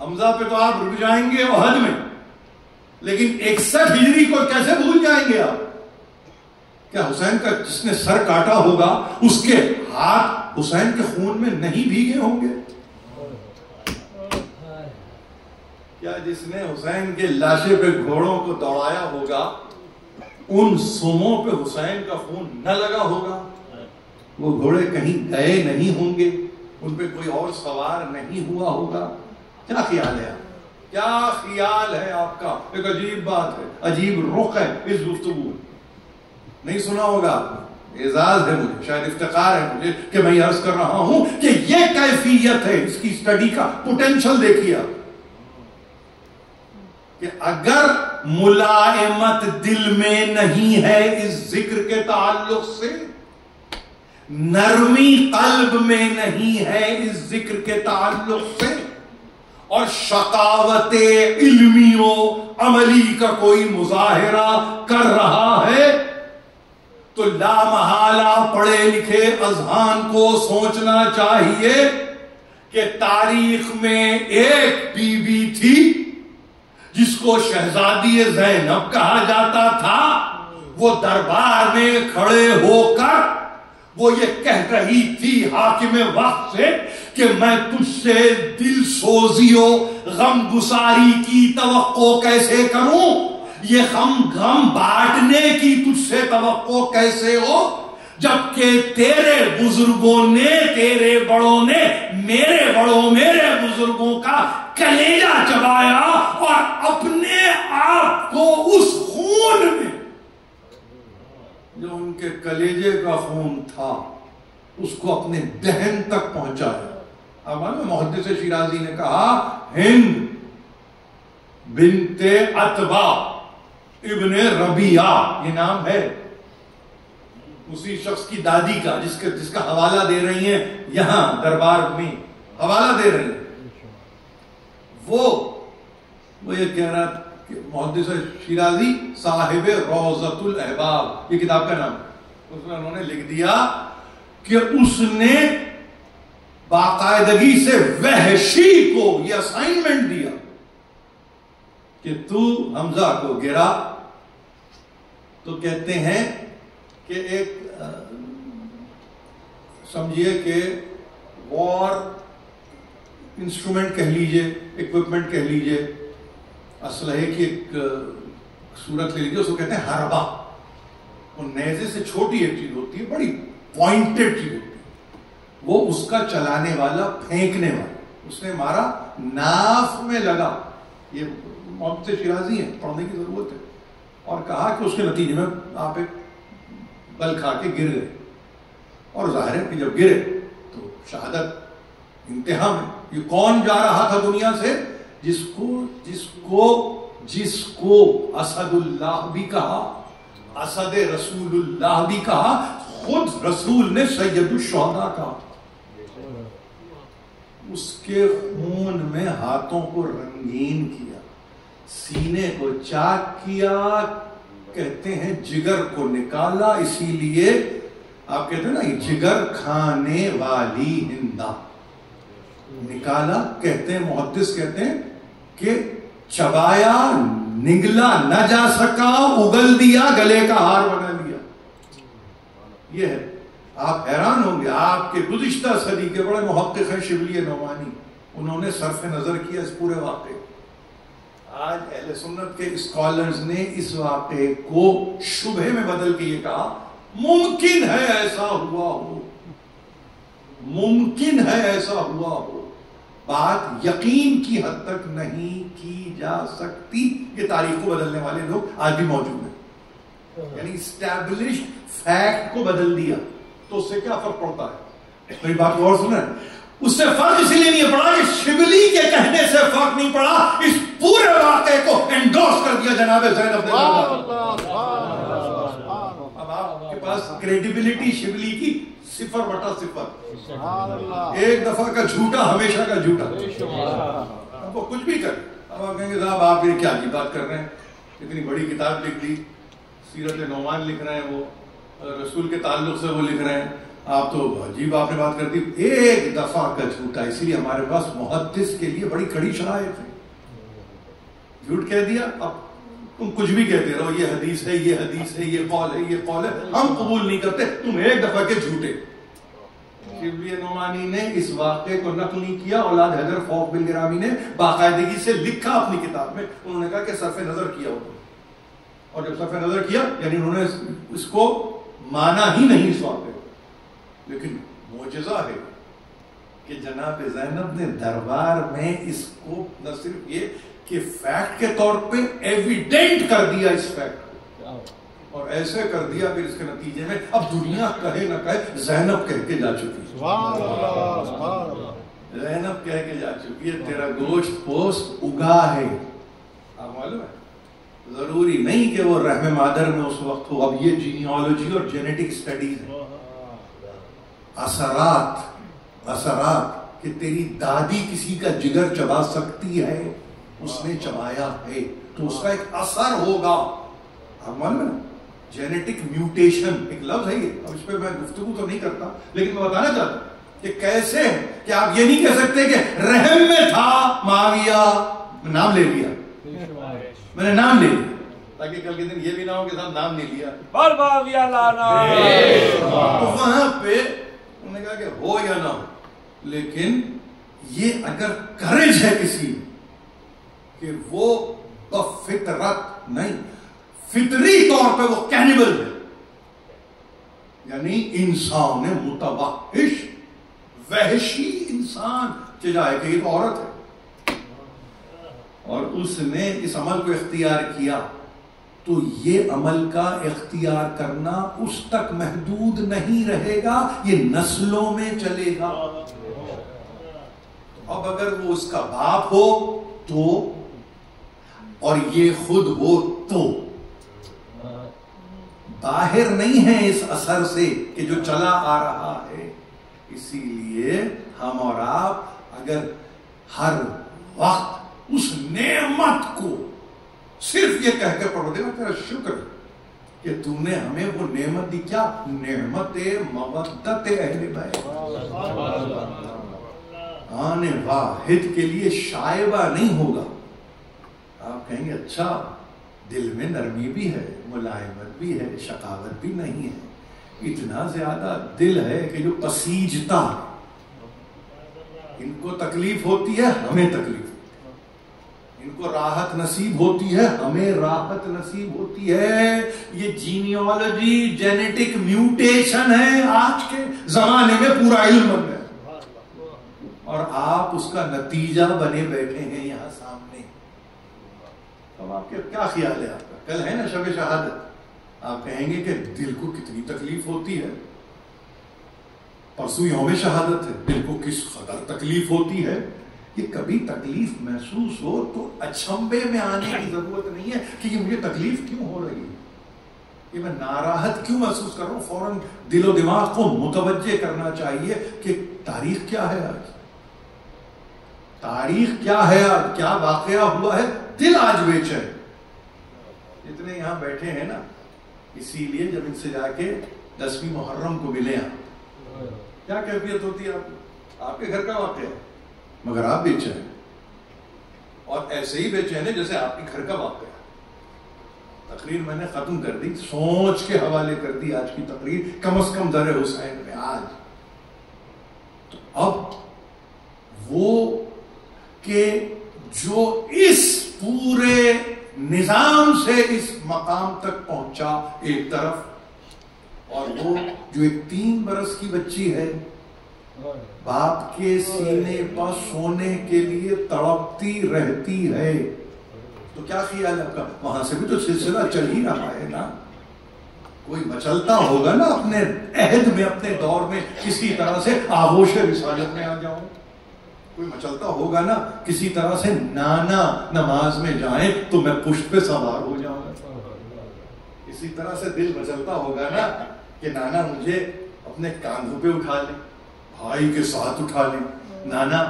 हमजा पे तो आप रुक जाएँगे हद में। लेकिन इकसठ हिजरी को कैसे भूल जाएँगे आप? क्या हुसैन का जिसने सर काटा होगा, उसके हाथ हुसैन के खून में नहीं भीगे होंगे? क्या जिसने हुसैन के लाशे पे घोड़ों को दौड़ाया होगा उन सुमों पे हुसैन का खून न लगा होगा। वो घोड़े कहीं गए नहीं होंगे, उन पे कोई और सवार नहीं हुआ होगा। क्या ख्याल है क्या ख्याल है आपका? एक अजीब बात है, अजीब रुख है इस गुफ्तगु नहीं सुना होगा? आपने एजाज है मुझे, शायद इफ्तार है मुझे कि मैं अर्ज़ कर रहा हूँ कि यह कैफियत है इसकी स्टडी का, पोटेंशियल देखिए आप, कि अगर मुलायमत दिल में नहीं है इस ज़िक्र के ताल्लुक से। नरमी कल्ब में नहीं है इस ज़िक्र के ताल्लुक से। और शकावत इल्मियों, अमली का कोई मुजाहिरा कर रहा है तो लामहाला पढ़े लिखे अजहान को सोचना चाहिए कि तारीख में एक बीवी थी जिसको शहजादी जैनब कहा जाता था, वो दरबार में खड़े होकर, वो ये कह रही थी हाकिम वक्त से कि मैं तुझसे दिल सोजियो, गम गुसारी की तवक्को कैसे करूँ? ये गम गम बांटने की तुझसे तवक्को कैसे हो? जबकि तेरे बुज़ुर्गों ने, तेरे बड़ों ने, मेरे बड़ों, मेरे बुज़ुर्गों का कलेजा चबाया और अपने आप को उस खून में, जो उनके कलेजे का खून था, उसको अपने दहन तक पहुँचाया अब मालूम मोहद्दिस शिराजी ने कहा, हिंद बिनते अतबा इब्ने रबिया, ये नाम है। उसी शख्स की दादी का, जिसके, जिसका हवाला दे रही हैं यहाँ दरबार में, हवाला दे रही हैं। वो वो ये कह रहा कि मोहद्दिस शिराजी साहिब रोजतुल अहबाब, ये किताब का नाम। उसमें उन्होंने लिख दिया कि उसने बाकायदगी से वहशी को ये असाइनमेंट दिया कि तू हमजा को गिरा। तो कहते हैं कि एक समझिए कि वॉर इंस्ट्रूमेंट कह लीजिए, इक्विपमेंट कह लीजिए असलहे की एक सूरत ले लीजिए, उसको कहते हैं हरबा। वो नेजे से छोटी एक चीज़ होती है, बड़ी पॉइंटेड चीज़ होती है। वो उसका चलाने वाला, फेंकने वाला। उसने मारा, नाफ में लगा। ये मोहम्मद शिराजी है, पढ़ने की ज़रूरत है। और कहा कि उसके नतीजे में आप एक बल खा के गिर गए। और ज़ाहिर है कि जब गिरे तो शहादत इंतहा में ये कौन जा रहा था दुनिया से? जिसको जिसको जिसको असदुल्लाह भी कहा, असद रसूलुल्लाह भी कहा, खुद रसूल ने सैयद सैयदुशहदा कहा। उसके खून में हाथों को रंगीन किया, सीने को चाक किया कहते हैं जिगर को निकाला, इसीलिए आप कहते हैं ना जिगर खाने वाली हिंदा निकाला, कहते हैं, मुहद्दिस कहते हैं कि चबाया, निगला न जा सका, उगल दिया, गले का हार बना लिया। यह है। आप हैरान होंगे, आपके गुजश्ता सदी के बड़े मुहक्क हैं शिवली नौमानी। उन्होंने सरफ नज़र किया इस पूरे वाक़े आज अहले सुन्नत के स्कॉलर्स ने इस वाक़े को शुभे में बदल के ये कहा, मुमकिन है ऐसा हुआ हो। मुमकिन है ऐसा हुआ हो। बात यकीन की हद तक नहीं की जा सकती। ये तारीख को बदलने वाले लोग आज भी मौजूद हैं। यानी स्टैब्लिश फैक्ट को बदल दिया तो उससे क्या फ़र्क पड़ता है? मेरी बात और सुना। उससे फ़र्क इसलिए नहीं पड़ा कि शिवली के कहने से फ़र्क नहीं पड़ा। इस पूरे वाक़े को एंडोर्स कर दिया जनाब जैनब ने अब आपके पास क्रेडिबिलिटी शिवली की सिफर बटा सिफर। एक दफ़ा का झूठा हमेशा का झूठा। अब वो कुछ भी करे। अब आप कहेंगे साहब आप ये क्या की बात कर रहे हैं? इतनी बड़ी किताब लिख दी सीरत नौमान लिख रहे हैं वो। रसूल के ताल्लुक से वो लिख रहे हैं। आप तो अजीब आपने बात कर दी। एक दफ़ा का झूठा, इसलिए हमारे पास मुहदस के लिए बड़ी कड़ी शराय है झूठ कह दिया, अब तुम कुछ भी कहते रहो, ये हदीस है, ये हदीस है, ये कौल है, ये कौल है, हम कबूल नहीं करते, तुम एक दफ़ा के झूठे। नोमानी ने इस वाक्य को नकल नहीं किया, औलाद हैदर फौक बिन गिरामी ने बाकायदगी से लिखा अपनी किताब में। उन्होंने कहा कि सरफ नज़र किया और जब सरफ नज़र किया, यानी उन्होंने इसको माना ही नहीं इस वाक्य लेकिन मोजा है कि जनाब जैनब ने दरबार में इसको न सिर्फ़ ये कि फैक्ट के तौर पे एविडेंट कर दिया इस फैक्ट को। और ऐसे कर दिया फिर इसके नतीजे में अब दुनिया कहे ना कहे जैनब कह के जा चुकी जैनब कह के जा चुकी है तेरा गोश्त पोस्ट उगा है। आप मालूम है? ज़रूरी नहीं कि वो रहम मादर में उस वक्त हो। अब ये जीनियोलॉजी और जेनेटिक स्टडीज़ है। असरात असरात कि तेरी दादी किसी का जिगर चबा सकती है? उसने चबाया है तो उसका एक असर होगा। आप मालूम ना? जेनेटिक म्यूटेशन एक लफ्ज है ये। अब इस पर मैं गुफ्तगु तो नहीं करता लेकिन मैं बताना चाहता कि कैसे कि आप ये नहीं कह सकते कि रहम में था माविया नाम ले लिया। मैंने नाम ले लिया। ताकि कल के दिन ये भी ना हो कि साहब नाम नहीं लिया। तो वहाँ पे उन्होंने कहा कि हो या ना हो, लेकिन ये अगर करेज है किसी कि वो फितरत नहीं, फितरी तौर पे वो कैनिबल है। यानी इंसान मुतवाहिश, वहशी इंसान चाहे कि एक औरत है। और उसने इस अमल को इख्तियार किया। तो ये अमल का इख्तियार करना उस तक महदूद नहीं रहेगा, ये नस्लों में चलेगा। तो अब अगर वो उसका बाप हो तो और ये खुद हो तो। बाहर नहीं है इस असर से कि जो चला आ रहा है। इसीलिए हम और आप, अगर हर वक्त उस नेमत को सिर्फ़ ये कहकर पढ़ो देना तेरा शुक्र कि तूने हमें वो नेमत दी। क्या? नेमत मवदत आने वाहिद के लिए शायबा नहीं होगा। आप कहेंगे अच्छा दिल में नरमी भी है, मुलायमत भी है, शकावत भी नहीं है। इतना ज़्यादा दिल है कि जो पसीजता इनको तकलीफ़ होती है, हमें तकलीफ़ इनको राहत नसीब होती है, हमें राहत नसीब होती है। ये जीनियोलॉजी जेनेटिक म्यूटेशन है आज के जमाने में, पूरा इल्म बन गया और आप उसका नतीजा बने बैठे हैं यहाँ सामने। अब आपके क्या ख्याल है आपका? कल है ना शब शहादत? आप कहेंगे कि दिल को कितनी तकलीफ़ होती है। परसों योम शहादत है, दिल को किस कदर तकलीफ़ होती है? कि कभी तकलीफ़ महसूस हो तो अचंबे में आने की ज़रूरत नहीं है कि ये मुझे तकलीफ़ क्यों हो रही है? कि मैं नाराहत क्यों महसूस कर रहा हूँ? फ़ौरन दिलो दिमाग को मुतवजे करना चाहिए कि तारीख क्या है आज? तारीख क्या है आज? क्या वाकया हुआ है? दिल आज बेचे इतने यहाँ बैठे हैं ना, इसीलिए जब इनसे जाके दसवीं मुहर्रम को मिले आप, क्या कैफियत होती है आपको? आपके घर का वाक्य है। मगर आप बेचैन और ऐसे ही बेचैन है जैसे आपके घर का वाक्य तकरीर मैंने खत्म कर दी, सोच के हवाले कर दी आज की तकरीर। कम अज कम दर हुसैन में आज। तो अब वो के जो इस पूरे निज़ाम से इस मकाम तक पहुँचा एक तरफ़, और वो जो एक तीन बरस की बच्ची है बाप के सीने पर सोने के लिए तड़पती रहती है तो क्या ख्याल आपका वहाँ से भी तो सिलसिला चल ही रहा है ना। कोई मचलता होगा ना अपने अहद में, अपने दौर में, किसी तरह से आगोश रिसालत में आ जाओ। कोई मचलता होगा ना, किसी तरह से नाना नमाज़ में जाए तो मैं पुष्प पे सवार हो जाऊँगा। इसी तरह से दिल मचलता होगा ना, कि नाना मुझे अपने कांधों पे उठा ले। भाई के साथ उठा ले। नाना,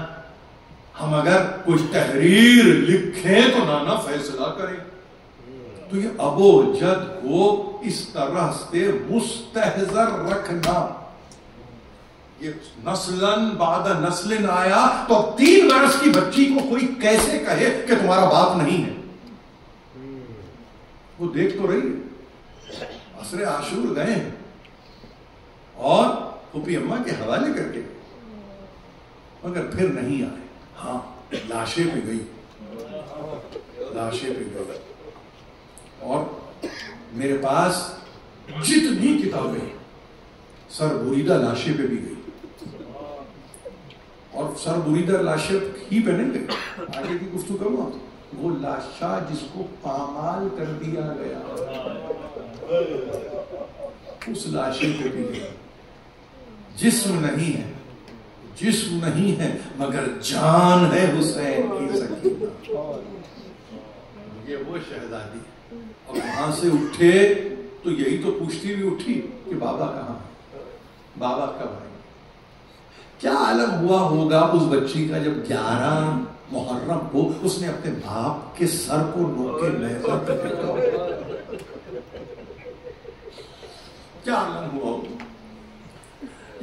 हम अगर कुछ तहरीर लिखें तो नाना फैसला करें। तो ये अबो जद को इस तरह से मुस्तहजर रखना। ये नस्लन बाद नस्लिन आया तो तीन वर्ष की बच्ची को कोई कैसे कहे कि तुम्हारा बाप नहीं है? वो देख तो रही असरे आशूर गए और फूपी अम्मा के हवाले करके। मगर फिर नहीं आए। हाँ लाशें पे गई। लाशें पे गई। और मेरे पास जितनी किताबें सर बुरीदा लाशे पे भी गई। और सर बुरीदा लाशे ही पे नहीं गई। आगे की गुफ्तु करूँगा वो लाशा जिसको पामाल कर दिया गया। उस लाशे पे भी गई। जिस्म नहीं है, जिस्म नहीं है, मगर जान है हुसैन की सकीना ये वो शहजादी और वहाँ से उठे तो यही तो पूछती भी उठी कि बाबा कहाँ बाबा कब आए क्या आलम हुआ होगा उस बच्ची का जब ग्यारह मुहर्रम को उसने अपने बाप के सर को नोके लहजा क्या आलम हुआ होगा?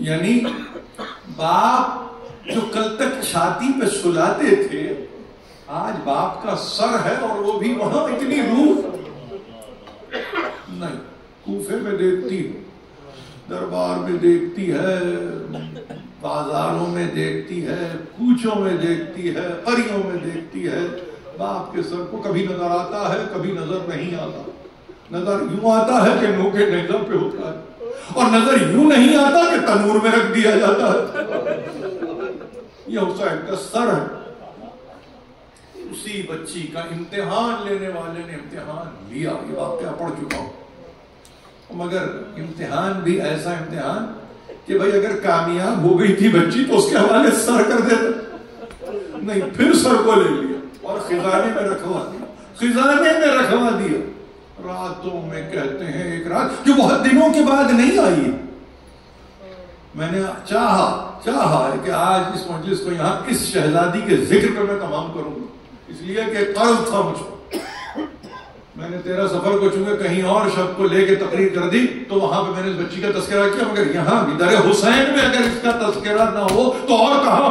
यानी बाप जो कल तक छाती पे सुलाते थे, आज बाप का सर है और वो भी वहाँ इतनी रूह। नहीं, कूफे में देखती दरबार में देखती है, बाजारों में देखती है, कूचों में देखती है, परियों में देखती है। बाप के सर को कभी नज़र आता है, कभी नज़र नहीं आता। नज़र यूँ आता है कि नोके नज़र पे होता है। और नज़र यूँ नहीं आता कि तनूर में रख दिया जाता। यह हुसैन का सर है। उसी बच्ची का इम्तिहान लेने वाले ने इम्तिहान लिया। ये वाक्य पढ़ चुका हूँ? मगर इम्तिहान भी ऐसा इम्तिहान कि भाई अगर कामयाब हो गई थी बच्ची तो उसके हवाले सर कर देता। नहीं, फिर सर को ले लिया और खिजाने में रखवा दिया। खिजाने में रखवा दिया। रातों में कहते हैं, एक रात जो बहुत दिनों के बाद नहीं आई। मैंने चाहा चाहा कि आज इस मजलिस को यहाँ इस शहजादी के ज़िक्र पे मैं तमाम करूँगा। इसलिए कि कर्ज था मुझको। मैंने तेरा सफ़र को चूँकि कहीं और शब्द को लेके तकरीर कर दी तो वहाँ पे मैंने इस बच्ची का तस्करा किया, मगर यहाँ दर हुसैन में अगर इसका तस्करा ना हो तो और कहा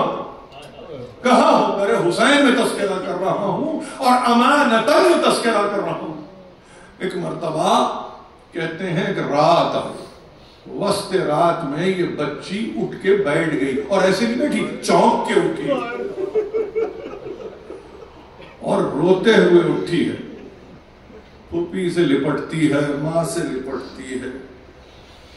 कहा हो? दर हुसैन में तस्करा कर रहा हूँ और अमानतन में तस्करा कर रहा हूँ। एक मरतबा कहते हैं एक रात वस्त रात में ये बच्ची उठ के बैठ गई और ऐसे नहीं बैठी, चौंक के उठी। और रोते हुए उठी है। पुपी से लिपटती है, माँ से लिपटती है।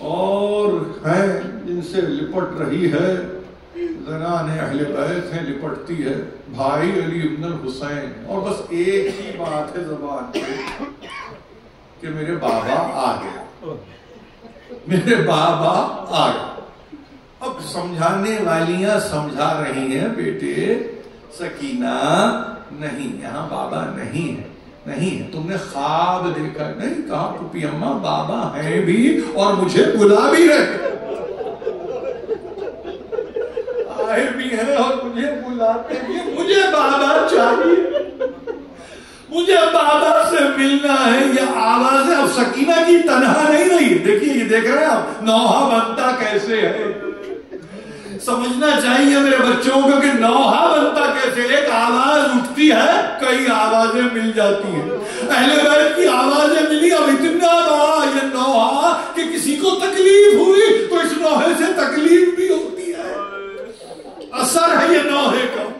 और है जिनसे लिपट रही है जनान अहले बैत है, लिपटती है, भाई अली इब्न हुसैन। और बस एक ही बात है जबान पे। कि मेरे बाबा आ गए। मेरे बाबा आ गए। अब समझाने वालियाँ समझा रही हैं, बेटे, सकीना नहीं यहाँ बाबा नहीं है नहीं है। तुमने ख्वाब देखा नहीं, कहा पुपी अम्मा, बाबा है भी और मुझे बुला भी रहे आए भी हैं और मुझे बुलाते भी मुझे बाबा चाहिए। मुझे बाबा से मिलना है। ये आवाज़ है। अब सकीना की तनहा नहीं रही। देखिए, ये देख रहे हैं आप, नौहा बनता कैसे है? समझना चाहिए मेरे बच्चों को कि नौहा बनता कैसे एक आवाज़ उठती है, कई आवाज़ें मिल जाती हैं। पहले बैठ की आवाज़ें मिली, अब इतना बड़ा ये नौहा कि किसी को तकलीफ़ हुई तो इस नौहे से तकलीफ़ भी होती है। असर है ये नौहे का।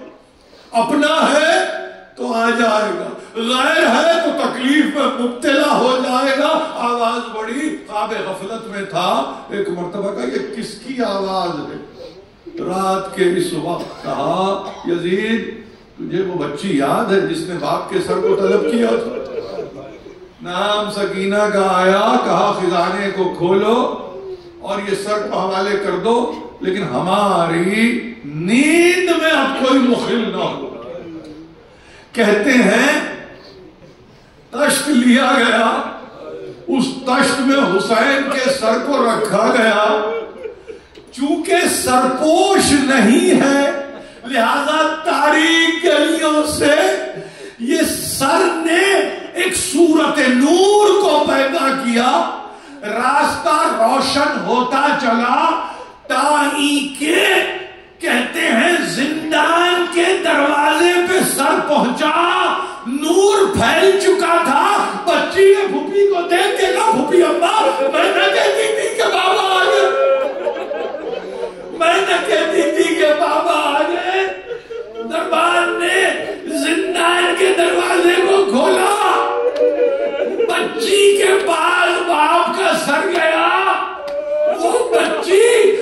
अपना है तो आ जाएगा। गैर है तो तकलीफ़ में मुब्तला हो जाएगा। आवाज़ बड़ी काब गफलत में था। एक मरतबा का, ये किसकी आवाज़ है? रात के इस वक्त कहा यजीद, तुझे वो बच्ची याद है जिसने बाप के सर को तलब किया था? नाम सकीना का आया, कहा, खिजाने को खोलो और ये सर को हवाले कर दो, लेकिन हमारी नींद में अब कोई मुखिल ना हो। कहते हैं तश्त लिया गया। उस तश्त में हुसैन के सर को रखा गया। चूँकि सरपोश नहीं है, लिहाजा तारीख गलियों से ये सर ने एक सूरत नूर को पैदा किया। रास्ता रोशन होता चला। ताई के कहते हैं जिंदान के दरवाजे पे सर पहुँचा, नूर फैल चुका था। बच्ची ने भूपी को देख के कहा, भूपी अम्मा, मैं न कहती थी कि बाबा आ गए। मैं न कहती थी कि बाबा आ गए। दरबार ने जिंदान के दरवाजे को खोला। बच्ची के पास बाप का सर गया। वो बच्ची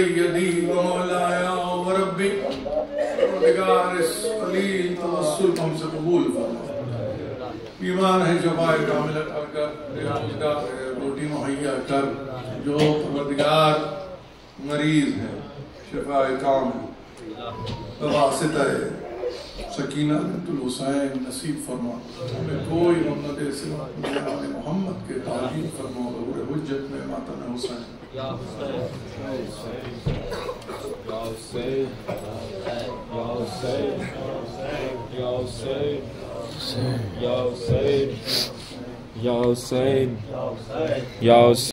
व मौलाया व रब्बी परवरदिगार इस अली तवस्सुल को हमसे कबूल फरमा ईमान है जमाए कामिल अगर रोज़गार रोटी मुहैया कर जो परवरदिगार मरीज़ है शिफा काम वासित है सकीना हुसैन नसीब फरमा हमें कोई मोहम्मद सिवा मोहम्मद के तालीम फरमा और हुज्जत में माता Hussain Ya Hussein, Ya Hussein, Ya Hussein, Ya Hussein, Ya Hussein,